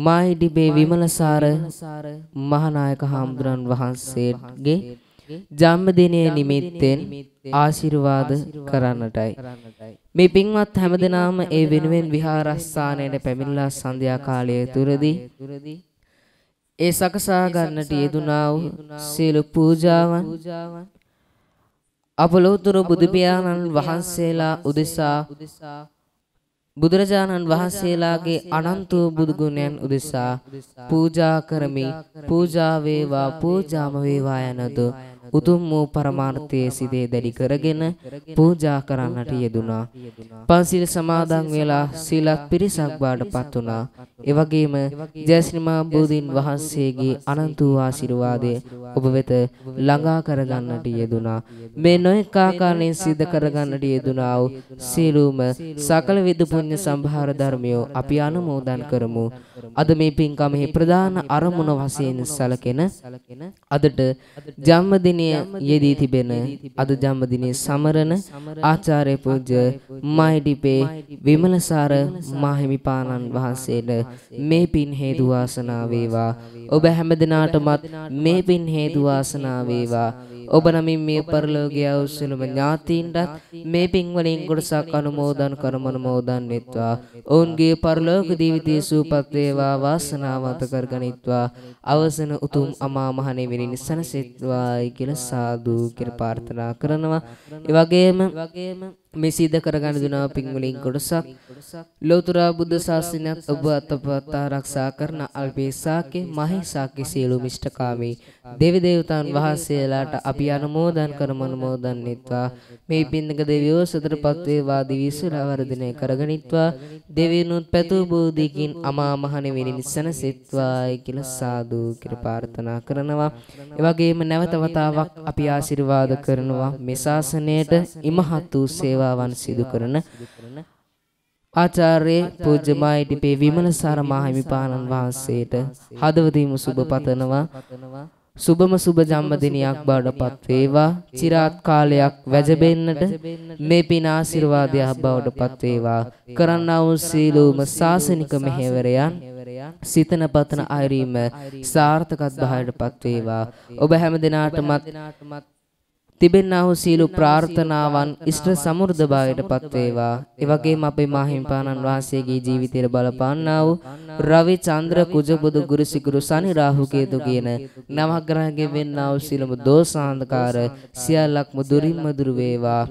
මාහිඩිබේ විමලසාර මහානායක හාමුදුරන් වහන්සේගේ ජන්මදිනය නිමිත්තෙන් ආශිර්වාද කරන්නටයි. මේ පින්වත් හැමදෙනාම ඒ වෙනුවෙන් විහාරස්ථානයට පැමිණලා සන්ධ්‍යා කාලය තුරදී ඒ සකසා ගන්නට යෙදුනා වූ සියලු පූජාවන් අපලෝතුරු බුදු පියාණන් වහන්සේලා උදෙසා බුදුරජාණන් වහන්සේලාගේ අනන්ත වූ බුදු ගුණයන් උදෙසා පූජා කරමි. පූජා වේවා පූජාම වේවා යනද උතුම් වූ පරමාර්ථයේ සිතේ දැඩි කරගෙන පූජා කරන්නට යෙදුනා. පන්සිල් සමාදන් වෙලා සීලත් පිරිසක් බාටපත් වුණා. ඒ වගේම ජයශ්‍රීමා බෝධීන් වහන්සේගේ අනන්ත වූ ආශිර්වාදය ඔබ වෙත ළඟා කරගන්නට යෙදුනා. මේ නොඑක ආකාරයෙන් සිද්ධ කරගන්නට යෙදුනා වූ සීලූම සකල විද පුණ්‍ය සම්භාර ධර්මයෝ අපි අනුමෝදන් කරමු. අද මේ පින්කමෙහි ප්‍රධාන අරමුණ වශයෙන් සැලකෙන අදට ජන්මදිනය යෙදී තිබෙන අද ජන්මදිනයේ සමරන ආචාර්ය පූජ්‍ය මහිඩිපේ විමලසාර මාහිමිපාණන් වහන්සේට මේ පින් හේතු වාසනා වේවා. ඔබ හැමදිනාටමත් මේ පින් හේතු වාසනා වේවා. ඔබ නමින් මේ පරලෝකයේ අවසලම ඥාතීන්ටත් මේ පින් වලින් කොටසක් අනුමෝදන් කරමු අනුමෝදන් වෙත්වා. ඔවුන්ගේ පරලෝක ජීවිතයේ සූපත් වේවා වාසනාවන්ත කරගනිත්වා. අවසන උතුම් අමා මහ නිවනින් සනසෙත්වායි කියලා සාදු කියලා ප්‍රාර්ථනා කරනවා. ඒ වගේම මේ සිද්ධ කරගන්න දුනා පින් වලින් කොටසක්. ලෝතර බුද්ධ ශාසනයත් ඔබ අතපත් ආරක්ෂා කරන අල්පේ සාකේ මහේ සාකේ සියලු මිෂ්ඨකාමී දෙවි දේවතාවුන් වහන්සේලාට අපි අනුමෝදන් කරමු අනුමෝදන් වෙත්වා. මේ පින්නක දෙවියෝ සතරපත් වේවා දිවිසුල වර්ධනය කරගනිත්වා. දෙවියනුත් පැතු බෝධිකින් අමා මහ නිවෙනින් සනසෙත්වායි කියලා සාදු කියලා ප්‍රාර්ථනා කරනවා. ඒ වගේම නැවත වතාවක් අපි ආශිර්වාද කරනවා. මේ ශාසනයට ඉමහත් වූ සේවාවන් සිදු කරන ආචාර්ය පූජ්‍ය මායිටිපේ විමලසාර මහහිමිපාණන් වහන්සේට හදවතින්ම සුබ පතනවා. සුබම සුබ ජන්මදිනයක් බවට පත් වේවා. চিරාත් කාලයක් වැජබෙන්නට මේ පින ආශිර්වාදයක් බවට පත් වේවා. කරන්නා වූ සීලෝම සාසනික මෙහෙවරයන් සිතන පතන අයරීම සාර්ථකත් භාවයට පත් වේවා. ඔබ හැම දිනාටමත් තිබෙන්නා වූ සීලු ප්‍රාර්ථනාවන් ඉෂ්ට සමෘද්ධ භාවයට පත් වේවා. ඒ වගේම අපේ මාහිම්පාණන් වහන්සේගේ ජීවිතයට බලපාන්නා වූ රවි චන්ද්‍ර කුජ බුදු ගුරු සිකුරු සනි රාහු කේතු කියන නවග්‍රහයෙන් වෙන්නා වූ සීලම දෝසාන්ධකාර සියල්ලක්ම දුරින්ම දුර වේවා.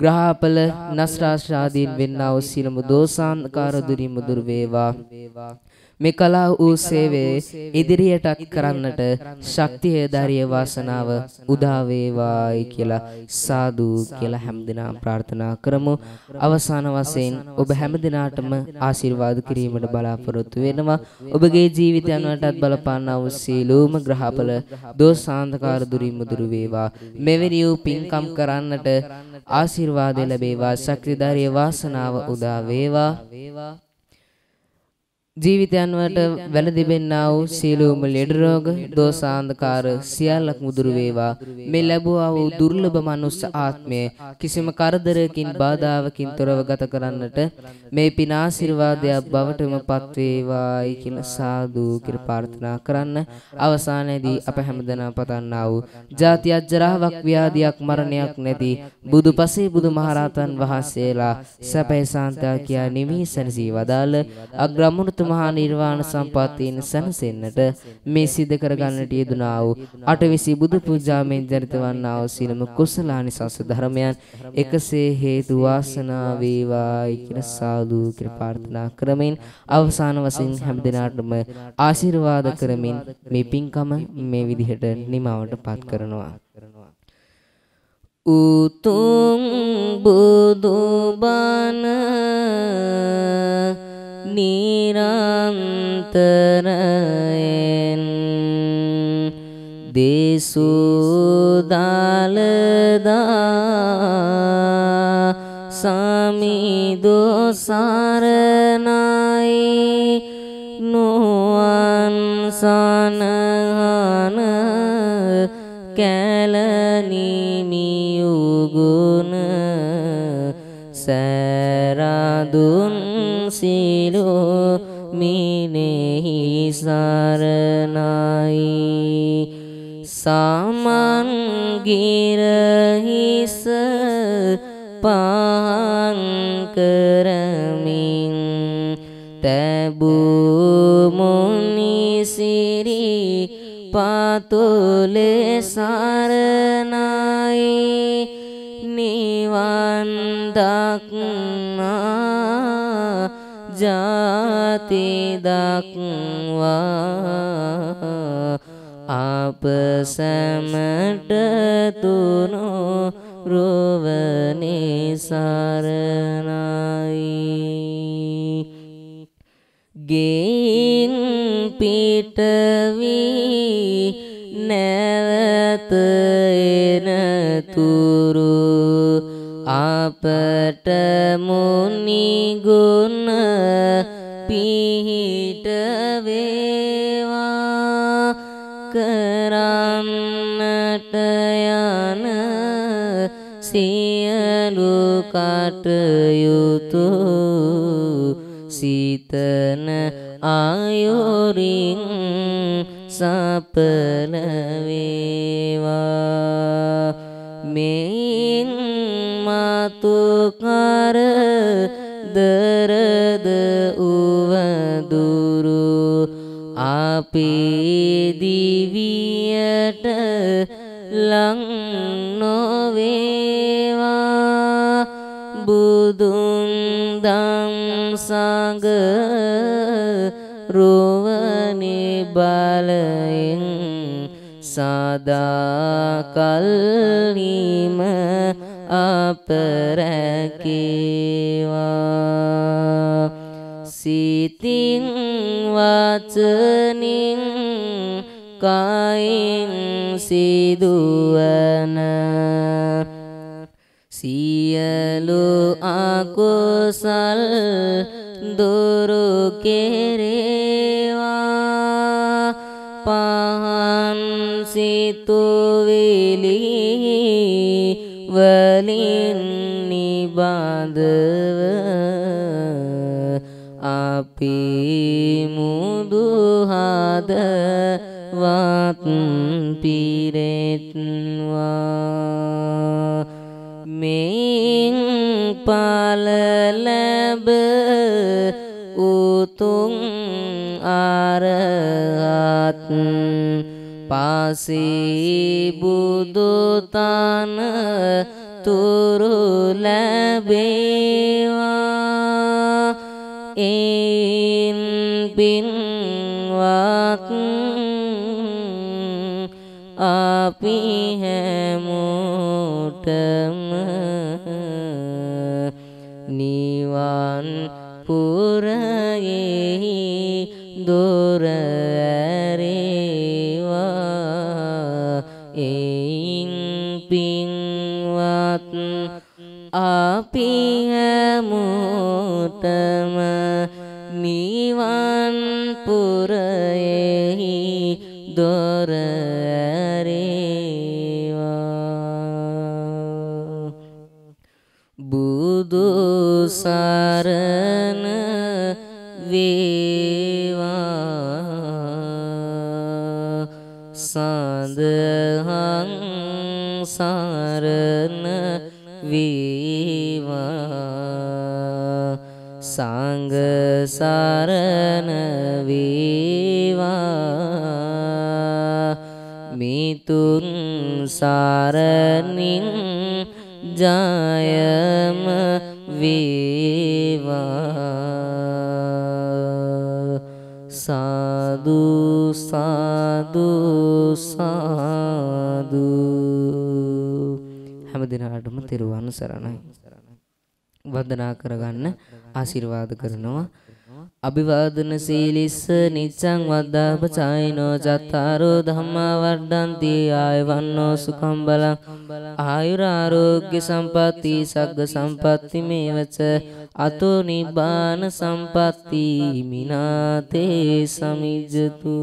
ග්‍රහපල නස්රාශාදීන් වෙන්නා වූ සීලම දෝසාන්ධකාර දුරින්ම දුර වේවා. මේ කලා වූ සේවයේ ඉදිරියටත් කරන්නට ශක්තිය ධෛර්ය වාසනාව උදා වේවායි කියලා සාදු කියලා හැමදිනා ප්‍රාර්ථනා කරමු. අවසාන වශයෙන් ඔබ හැමදිනාටම ආශිර්වාද කිරීමට බලාපොරොත්තු වෙනවා. ඔබගේ ජීවිතයන් වලටත් බලපාන්නා වූ සීලෝම ග්‍රහපල දෝසාන්තකාර දුරින් මුදුරු වේවා. මෙවැනි වූ පින්කම් කරන්නට ආශිර්වාද ලැබේවා. ශක්ති ධෛර්ය වාසනාව උදා වේවා ජීවිතයන් වලට වැළඳෙන්නා වූ සීලෝම ලෙඩ රෝග දෝසාන්ධකාර සියල්ලක් මුදුරු වේවා. මේ ලැබුවා වූ දුර්ලභ මනුස්ස ආත්මය කිසිම කරදරකින් බාධාවකින් තොරව ගත කරන්නට මේ පින ආශිර්වාදයක් බවටම පත් වේවායි කියලා සාදු කියලා ප්‍රාර්ථනා කරන්න. අවසානයේදී අප හැමදෙනා පතන්නා වූ ජාති අජරාවක් ව්‍යාධියක් මරණයක් නැති බුදුපසේ බුදුමහරහතන් වහන්සේලා සැපේ සාන්තය කියා නිවි සැනසී වදාළ අග්‍රමුණුතු මහා නිර්වාණ සම්පත්තියෙන් සැනසෙන්නට මේ සිද්ධ කරගන්නට යෙදුනා වූ අටවිසි බුදු පූජාවෙන් ජනිත වන්නා වූ සීලම කුසලානිසංස ධර්මයන් එකසේ හේතු වාසනා වේවායි කියලා සාදු කියලා ප්‍රාර්ථනා කරමින් අවසාන වශයෙන් හැම දිනාටම ආශිර්වාද කරමින් මේ පින්කම මේ විදිහට නිමවට පත් කරනවා. උතුම් බුදු බණ නිරන්තරයෙන් දේසුදාලදා සමිදෝ සරණයි නුවන් සනහන කැලනිමියුගුණ සිලෝ මිනෙහි සරණයි. සමන් ගිරහිස පහන් කරමින් තැබූ මුනිසිරි පතුලේ සරණයි. ජාති දක්වා අප සැමට තුනු රුවනේ සරණයි. ගෙයින් පිට වී නැවත එනතුරු අපට මුනිගුණ පිහිට කටයුතු සිතන ආයුරින් සපල වේවා. මෙයින් මතු කර දරද සඟ රුවනේ බලයෙන් සදා කල්හිම අප රැකේවා. සිතින් වචනින් කයින් සිදුවන සියලු අකුසල් දුරු කෙරේවා. පහන් සිතුවිලි වලින් නිබඳව අපි මුදුහද වත් පිරෙත්වා උතුම් අරහත්. පාසී බුදුතන තුරු ලැබේවා. එයින් පින්වත් අපි හැමෝටම හැමෝටම නිවන් පුරයෙහි දොර ඇරේවා. බුදු සරණ සරණ වේවා. මිතුන් සරණින් ජයම වේවා. සාදු සාදු සාදු. හැම දිනාටම තෙරුවන් සරණයි. වන්දනා කරගන්න ආශිර්වාද කරනවා. අභිවාදන සීලිස්ස නිච්ඡං වද්දාපචායිනෝ චත්තාරෝ ධම්මා වර්ධන්ති ආයවන්නෝ සුඛම් බලං. ආයුරාෝග්‍ය සම්පatti සග්ග සම්පatti මේවච. අතෝ නිබ්බාන සම්පatti මිනාතේ සමිජ්ජතු.